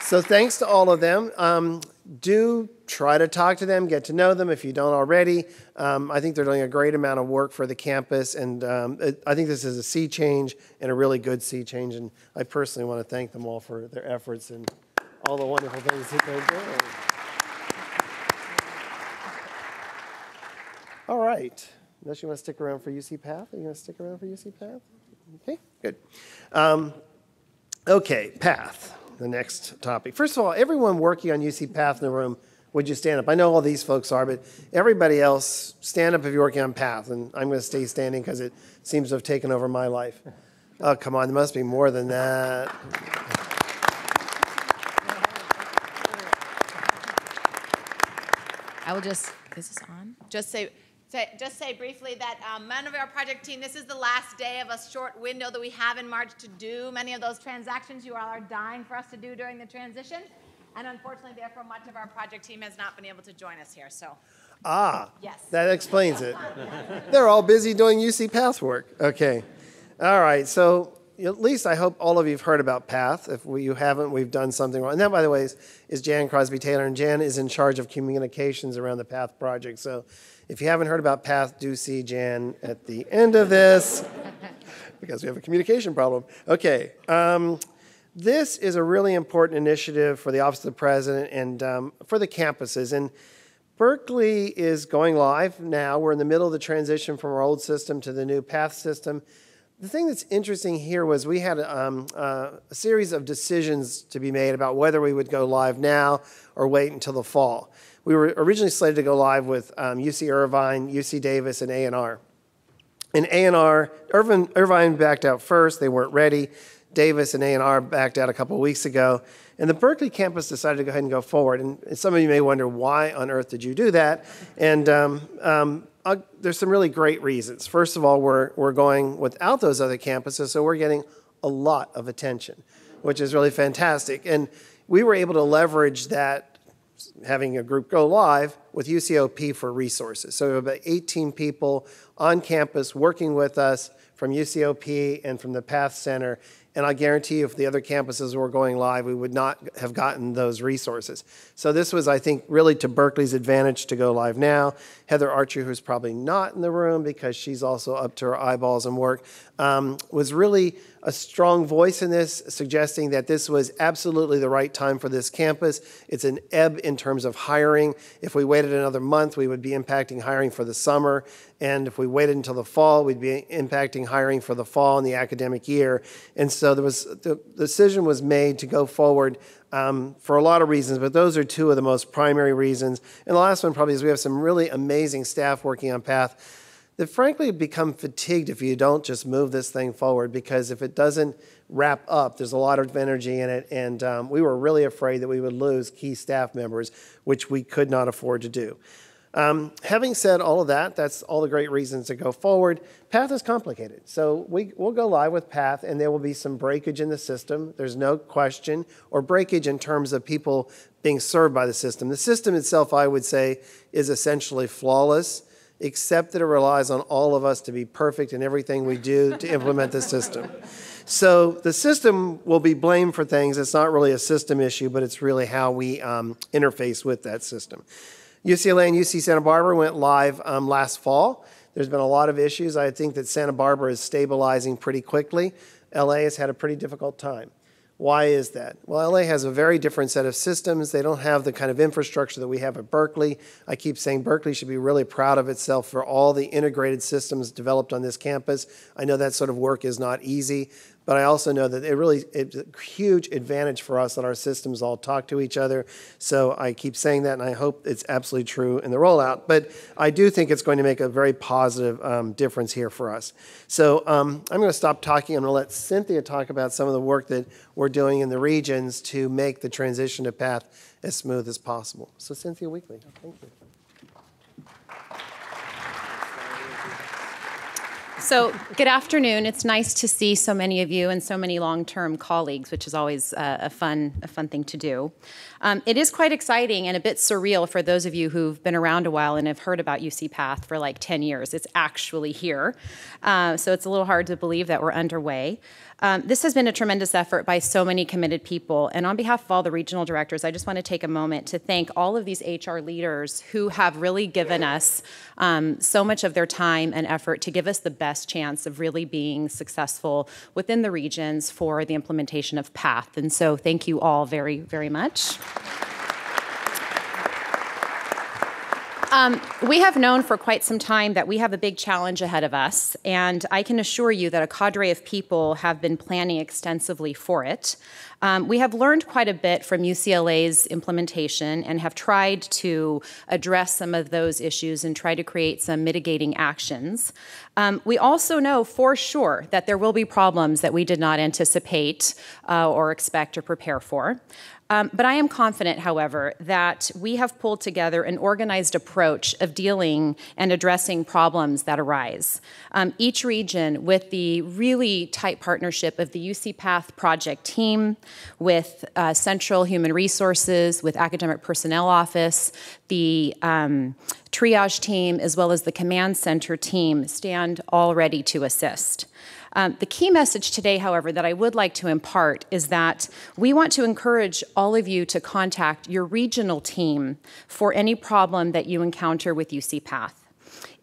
C: So thanks to all of them. Um, do try to talk to them, get to know them if you don't already. Um, I think they're doing a great amount of work for the campus, and um, it, I think this is a sea change and a really good sea change. And I personally want to thank them all for their efforts and all the wonderful things that they're doing. All right. Unless you want to stick around for UC Path, are you going to stick around for UC Path? Okay, good. Um, okay, Path the next topic. First of all, everyone working on UC Path in the room, would you stand up? I know all these folks are, but everybody else, stand up if you're working on Path. And I'm going to stay standing because it seems to have taken over my life. Oh, come on, there must be more than that.
J: I will just, is this is on? Just say, Say, just say briefly that um, of our project team, this is the last day of a short window that we have in March to do many of those transactions you all are dying for us to do during the transition. And unfortunately, therefore, much of our project team has not been able to join us here. So,
C: ah,
J: yes,
C: that explains it. They're all busy doing UC Path work. Okay, all right. So at least I hope all of you have heard about Path. If we, you haven't, we've done something wrong. And that, by the way, is, is Jan Crosby Taylor, and Jan is in charge of communications around the Path project. So if you haven't heard about Path, do see Jan at the end of this because we have a communication problem. Okay. Um, this is a really important initiative for the Office of the President and um, for the campuses. And Berkeley is going live now. We're in the middle of the transition from our old system to the new Path system. The thing that's interesting here was we had um, uh, a series of decisions to be made about whether we would go live now or wait until the fall we were originally slated to go live with um, UC Irvine, UC Davis, and ANR. And ANR, Irvine, Irvine backed out first. They weren't ready. Davis and ANR backed out a couple weeks ago. And the Berkeley campus decided to go ahead and go forward. And some of you may wonder, why on earth did you do that? And um, um, there's some really great reasons. First of all, we're, we're going without those other campuses, so we're getting a lot of attention, which is really fantastic. And we were able to leverage that having a group go live with UCOP for resources. So we have about 18 people on campus working with us from UCOP and from the Path Center. And I guarantee you, if the other campuses were going live, we would not have gotten those resources. So this was, I think, really to Berkeley's advantage to go live now. Heather Archer, who's probably not in the room because she's also up to her eyeballs in work, um, was really a strong voice in this, suggesting that this was absolutely the right time for this campus. It's an ebb in terms of hiring. If we waited another month, we would be impacting hiring for the summer. And if we waited until the fall, we'd be impacting hiring for the fall in the academic year. And so there was the decision was made to go forward um, for a lot of reasons, but those are two of the most primary reasons. And the last one probably is we have some really amazing staff working on Path that frankly become fatigued if you don't just move this thing forward because if it doesn't wrap up, there's a lot of energy in it. And um, we were really afraid that we would lose key staff members, which we could not afford to do. Um, having said all of that, that's all the great reasons to go forward. Path is complicated. So we, we'll go live with Path, and there will be some breakage in the system. There's no question, or breakage in terms of people being served by the system. The system itself, I would say, is essentially flawless except that it relies on all of us to be perfect in everything we do to implement the system. So the system will be blamed for things. It's not really a system issue, but it's really how we um, interface with that system. UCLA and UC Santa Barbara went live um, last fall. There's been a lot of issues. I think that Santa Barbara is stabilizing pretty quickly. LA has had a pretty difficult time. Why is that? Well, LA has a very different set of systems. They don't have the kind of infrastructure that we have at Berkeley. I keep saying Berkeley should be really proud of itself for all the integrated systems developed on this campus. I know that sort of work is not easy, but I also know that it really it's a huge advantage for us that our systems all talk to each other. So I keep saying that, and I hope it's absolutely true in the rollout. But I do think it's going to make a very positive um, difference here for us. So um, I'm going to stop talking. I'm going to let Cynthia talk about some of the work that we're doing in the regions to make the transition to Path as smooth as possible. So Cynthia Weekly, thank you.
K: So, good afternoon. It's nice to see so many of you and so many long-term colleagues, which is always uh, a fun, a fun thing to do. Um, it is quite exciting and a bit surreal for those of you who've been around a while and have heard about UC Path for like 10 years. It's actually here, uh, so it's a little hard to believe that we're underway. Um, this has been a tremendous effort by so many committed people. And on behalf of all the regional directors, I just want to take a moment to thank all of these HR leaders who have really given us um, so much of their time and effort to give us the best chance of really being successful within the regions for the implementation of PATH. And so thank you all very, very much. Um, we have known for quite some time that we have a big challenge ahead of us, and I can assure you that a cadre of people have been planning extensively for it. Um, we have learned quite a bit from UCLA's implementation and have tried to address some of those issues and try to create some mitigating actions. Um, we also know for sure that there will be problems that we did not anticipate uh, or expect or prepare for. Um, but I am confident, however, that we have pulled together an organized approach of dealing and addressing problems that arise. Um, each region, with the really tight partnership of the UC Path project team, with uh, Central Human Resources, with Academic Personnel Office, the um, triage team, as well as the command center team, stand all ready to assist. Um, the key message today, however, that I would like to impart is that we want to encourage all of you to contact your regional team for any problem that you encounter with UC Path.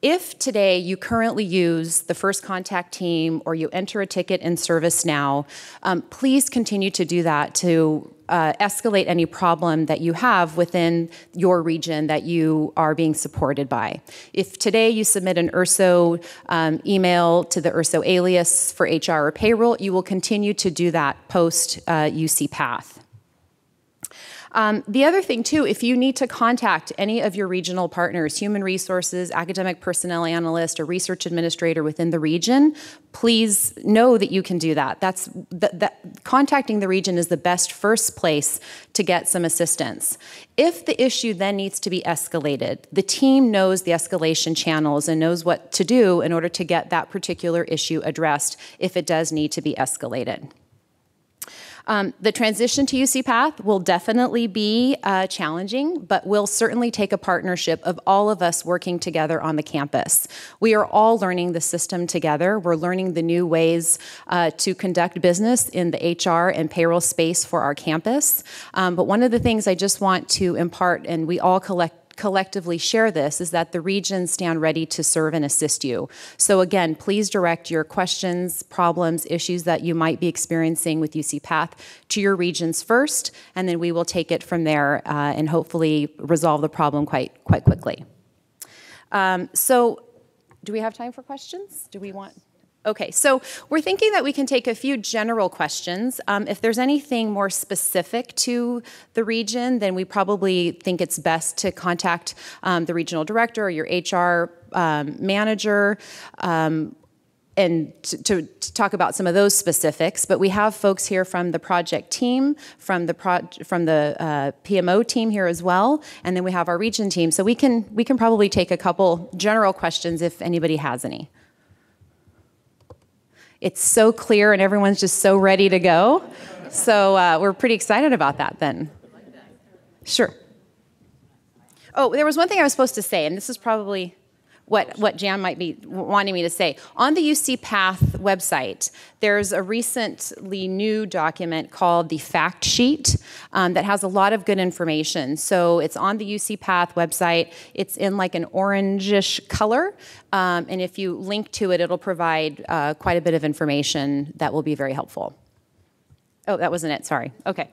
K: If today you currently use the first contact team or you enter a ticket in ServiceNow, um, please continue to do that to uh, escalate any problem that you have within your region that you are being supported by. If today you submit an URSO um, email to the URSO alias for HR or payroll, you will continue to do that post uh, UC Path. Um, the other thing, too, if you need to contact any of your regional partners, human resources, academic personnel analyst, or research administrator within the region, please know that you can do that. That's that, that contacting the region is the best first place to get some assistance. If the issue then needs to be escalated, the team knows the escalation channels and knows what to do in order to get that particular issue addressed if it does need to be escalated. Um, the transition to UC Path will definitely be uh, challenging, but we'll certainly take a partnership of all of us working together on the campus. We are all learning the system together. We're learning the new ways uh, to conduct business in the HR and payroll space for our campus. Um, but one of the things I just want to impart, and we all collect collectively share this is that the regions stand ready to serve and assist you. So again, please direct your questions, problems, issues that you might be experiencing with UC Path to your regions first, and then we will take it from there uh, and hopefully resolve the problem quite quite quickly. Um, so, do we have time for questions? Do we want? Okay, so we're thinking that we can take a few general questions. Um, if there's anything more specific to the region, then we probably think it's best to contact um, the regional director or your HR um, manager. Um, and to, to, to, talk about some of those specifics, but we have folks here from the project team, from the pro, from the uh, PMO team here as well, and then we have our region team. So we can we can probably take a couple general questions if anybody has any it's so clear and everyone's just so ready to go. So uh, we're pretty excited about that then. Sure. Oh, there was one thing I was supposed to say, and this is probably what, what Jan might be wanting me to say. On the UC Path website, there's a recently new document called the Fact Sheet um, that has a lot of good information. So it's on the UC Path website. It's in like an orangish color. Um, and if you link to it, it'll provide uh, quite a bit of information that will be very helpful. Oh, that wasn't it. Sorry. Okay.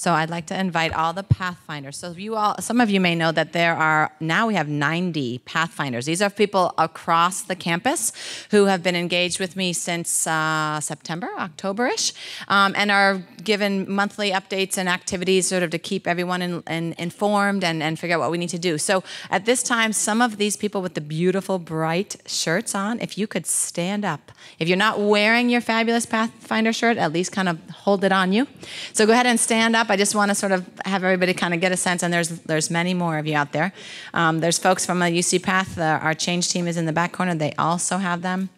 J: So I'd like to invite all the Pathfinders. So you all, some of you may know that there are now we have 90 Pathfinders. These are people across the campus who have been engaged with me since uh, September, Octoberish, um, and are given monthly updates and activities, sort of to keep everyone in, in, informed and, and figure out what we need to do. So at this time, some of these people with the beautiful bright shirts on, if you could stand up, if you're not wearing your fabulous Pathfinder shirt, at least kind of hold it on you. So go ahead and stand up. I just want to sort of have everybody kind of get a sense, and there's there's many more of you out there. Um, there's folks from UC Path. Uh, our change team is in the back corner. They also have them.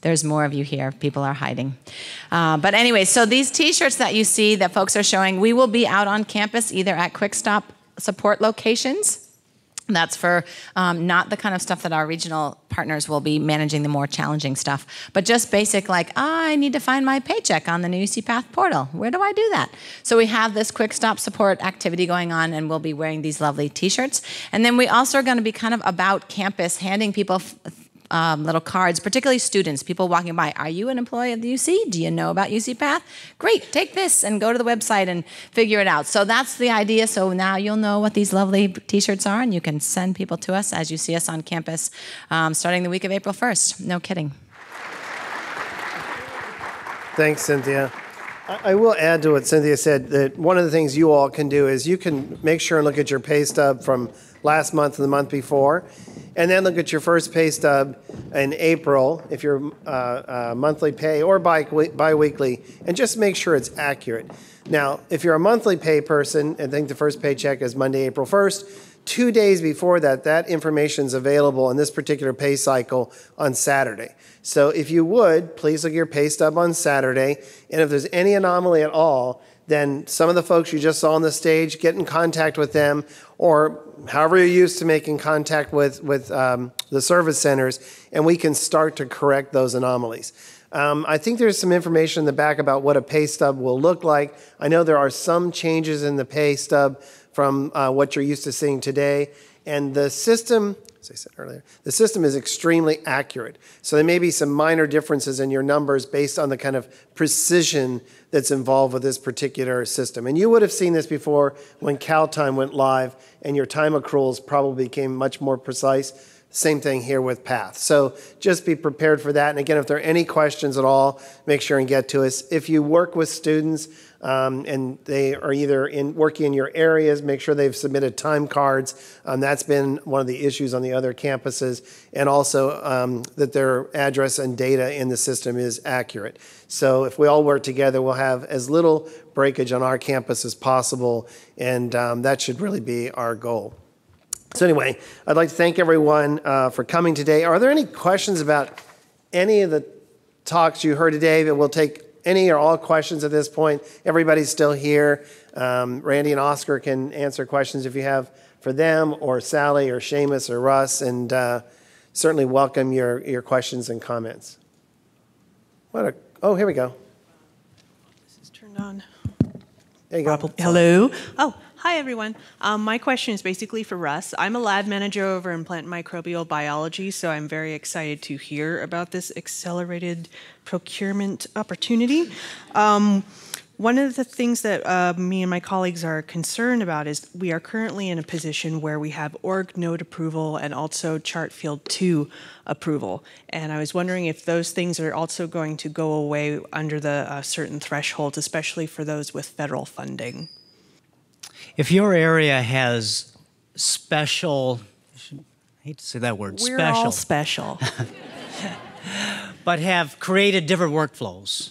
J: There's more of you here. People are hiding. Uh, but anyway, so these T-shirts that you see that folks are showing, we will be out on campus either at Quick Stop support locations that's for um, not the kind of stuff that our regional partners will be managing the more challenging stuff, but just basic like, I need to find my paycheck on the new UC Path portal. Where do I do that? So we have this quick stop support activity going on, and we'll be wearing these lovely T-shirts. And then we also are going to be kind of about campus, handing people um, little cards, particularly students, people walking by. Are you an employee of the UC? Do you know about UC Path? Great, take this and go to the website and figure it out. So that's the idea. So now you'll know what these lovely t shirts are, and you can send people to us as you see us on campus um, starting the week of April 1st. No kidding.
C: Thanks, Cynthia. I will add to what Cynthia said that one of the things you all can do is you can make sure and look at your pay stub from last month and the month before, and then look at your first pay stub in April if you're uh, uh, monthly pay or bi- biweekly, and just make sure it's accurate. Now, if you're a monthly pay person and think the first paycheck is Monday, April 1st, two days before that, that information is available in this particular pay cycle on Saturday. So if you would, please look at your pay stub on Saturday, and if there's any anomaly at all, then some of the folks you just saw on the stage, get in contact with them, or however you're used to making contact with, with um, the service centers, and we can start to correct those anomalies. Um, I think there's some information in the back about what a pay stub will look like. I know there are some changes in the pay stub from uh, what you're used to seeing today, and the system as I said earlier. The system is extremely accurate. So there may be some minor differences in your numbers based on the kind of precision that's involved with this particular system. And you would have seen this before when CalTime went live and your time accruals probably became much more precise. Same thing here with Path. So just be prepared for that. And again, if there are any questions at all, make sure and get to us. If you work with students um, and they are either in working in your areas, make sure they've submitted time cards. Um, that's been one of the issues on the other campuses, and also um, that their address and data in the system is accurate. So if we all work together, we'll have as little breakage on our campus as possible, and um, that should really be our goal. So anyway, I'd like to thank everyone uh, for coming today. Are there any questions about any of the talks you heard today that we'll take any or all questions at this point? Everybody's still here. Um, Randy and Oscar can answer questions if you have for them, or Sally, or Seamus, or Russ, and uh, certainly welcome your, your questions and comments. What a, oh, here we go.
G: This is turned on.
C: There you go.
G: Hello. Oh, hi everyone. Um, my question is basically for Russ. I'm a lab manager over in plant microbial biology, so I'm very excited to hear about this accelerated procurement opportunity. Um, one of the things that uh, me and my colleagues are concerned about is we are currently in a position where we have org node approval and also chart field 2 approval. And I was wondering if those things are also going to go away under the uh, certain thresholds, especially for those with federal funding.
D: If your area has special, I hate to say that word,
G: We're
D: special.
G: all special.
D: but have created different workflows,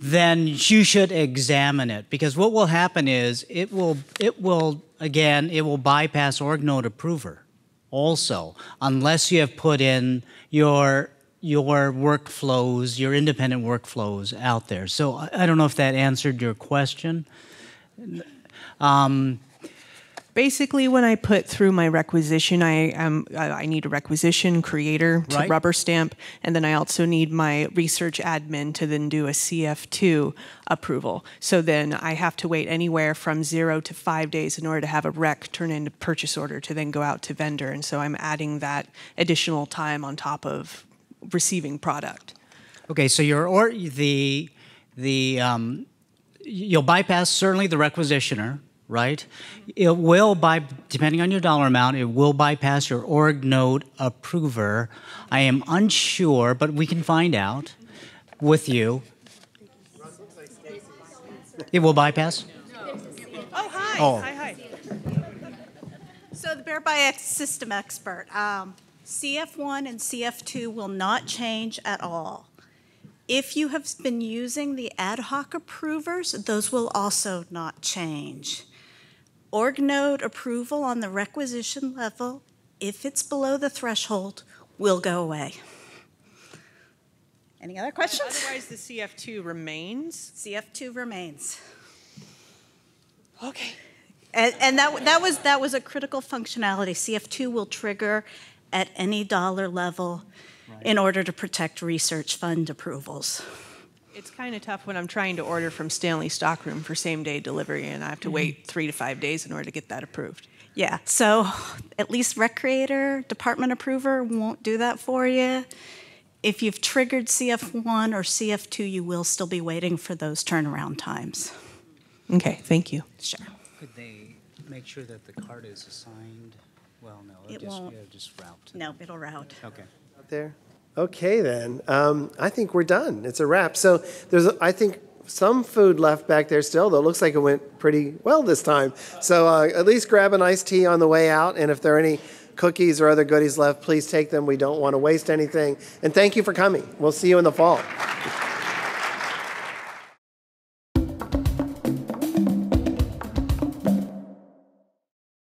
D: then you should examine it because what will happen is it will it will again it will bypass org node approver also unless you have put in your your workflows your independent workflows out there so i, I don't know if that answered your question um,
G: Basically, when I put through my requisition, I um, I I need a requisition creator to
D: Right.
G: rubber stamp, and then I also need my research admin to then do a CF2 approval. So then I have to wait anywhere from zero to five days in order to have a rec turn into purchase order to then go out to vendor. And so I'm adding that additional time on top of receiving product.
D: Okay, so your or the the um, you'll bypass certainly the requisitioner, right? It will by depending on your dollar amount, it will bypass your org node approver. I am unsure, but we can find out with you. It will bypass.
L: Oh, hi.
D: Oh.
L: Hi, hi. So the BearBuy X system expert, um, CF1 and CF2 will not change at all. If you have been using the ad hoc approvers, those will also not change. Org node approval on the requisition level, if it's below the threshold, will go away. Any other questions?
G: Otherwise, the CF2 remains.
L: CF2 remains.
G: Okay.
L: And, and that, that, was, that was a critical functionality. CF2 will trigger at any dollar level in order to protect research fund approvals.
G: It's kind of tough when I'm trying to order from Stanley Stockroom for same day delivery and I have to mm-hmm. wait three to five days in order to get that approved.
L: Yeah, so at least Rec Creator, Department Approver won't do that for you. If you've triggered CF1 or CF2, you will still be waiting for those turnaround times.
G: Okay, thank you.
L: Sure.
D: Could they make sure that the card is assigned? Well, no,
L: It
D: just,
L: won't.
D: yeah, just route.
L: No, it'll route.
D: Okay.
C: Out there. Okay, then. Um, I think we're done. It's a wrap. So there's, I think, some food left back there still, though it looks like it went pretty well this time. So uh, at least grab an iced tea on the way out. And if there are any cookies or other goodies left, please take them. We don't want to waste anything. And thank you for coming. We'll see you in the fall.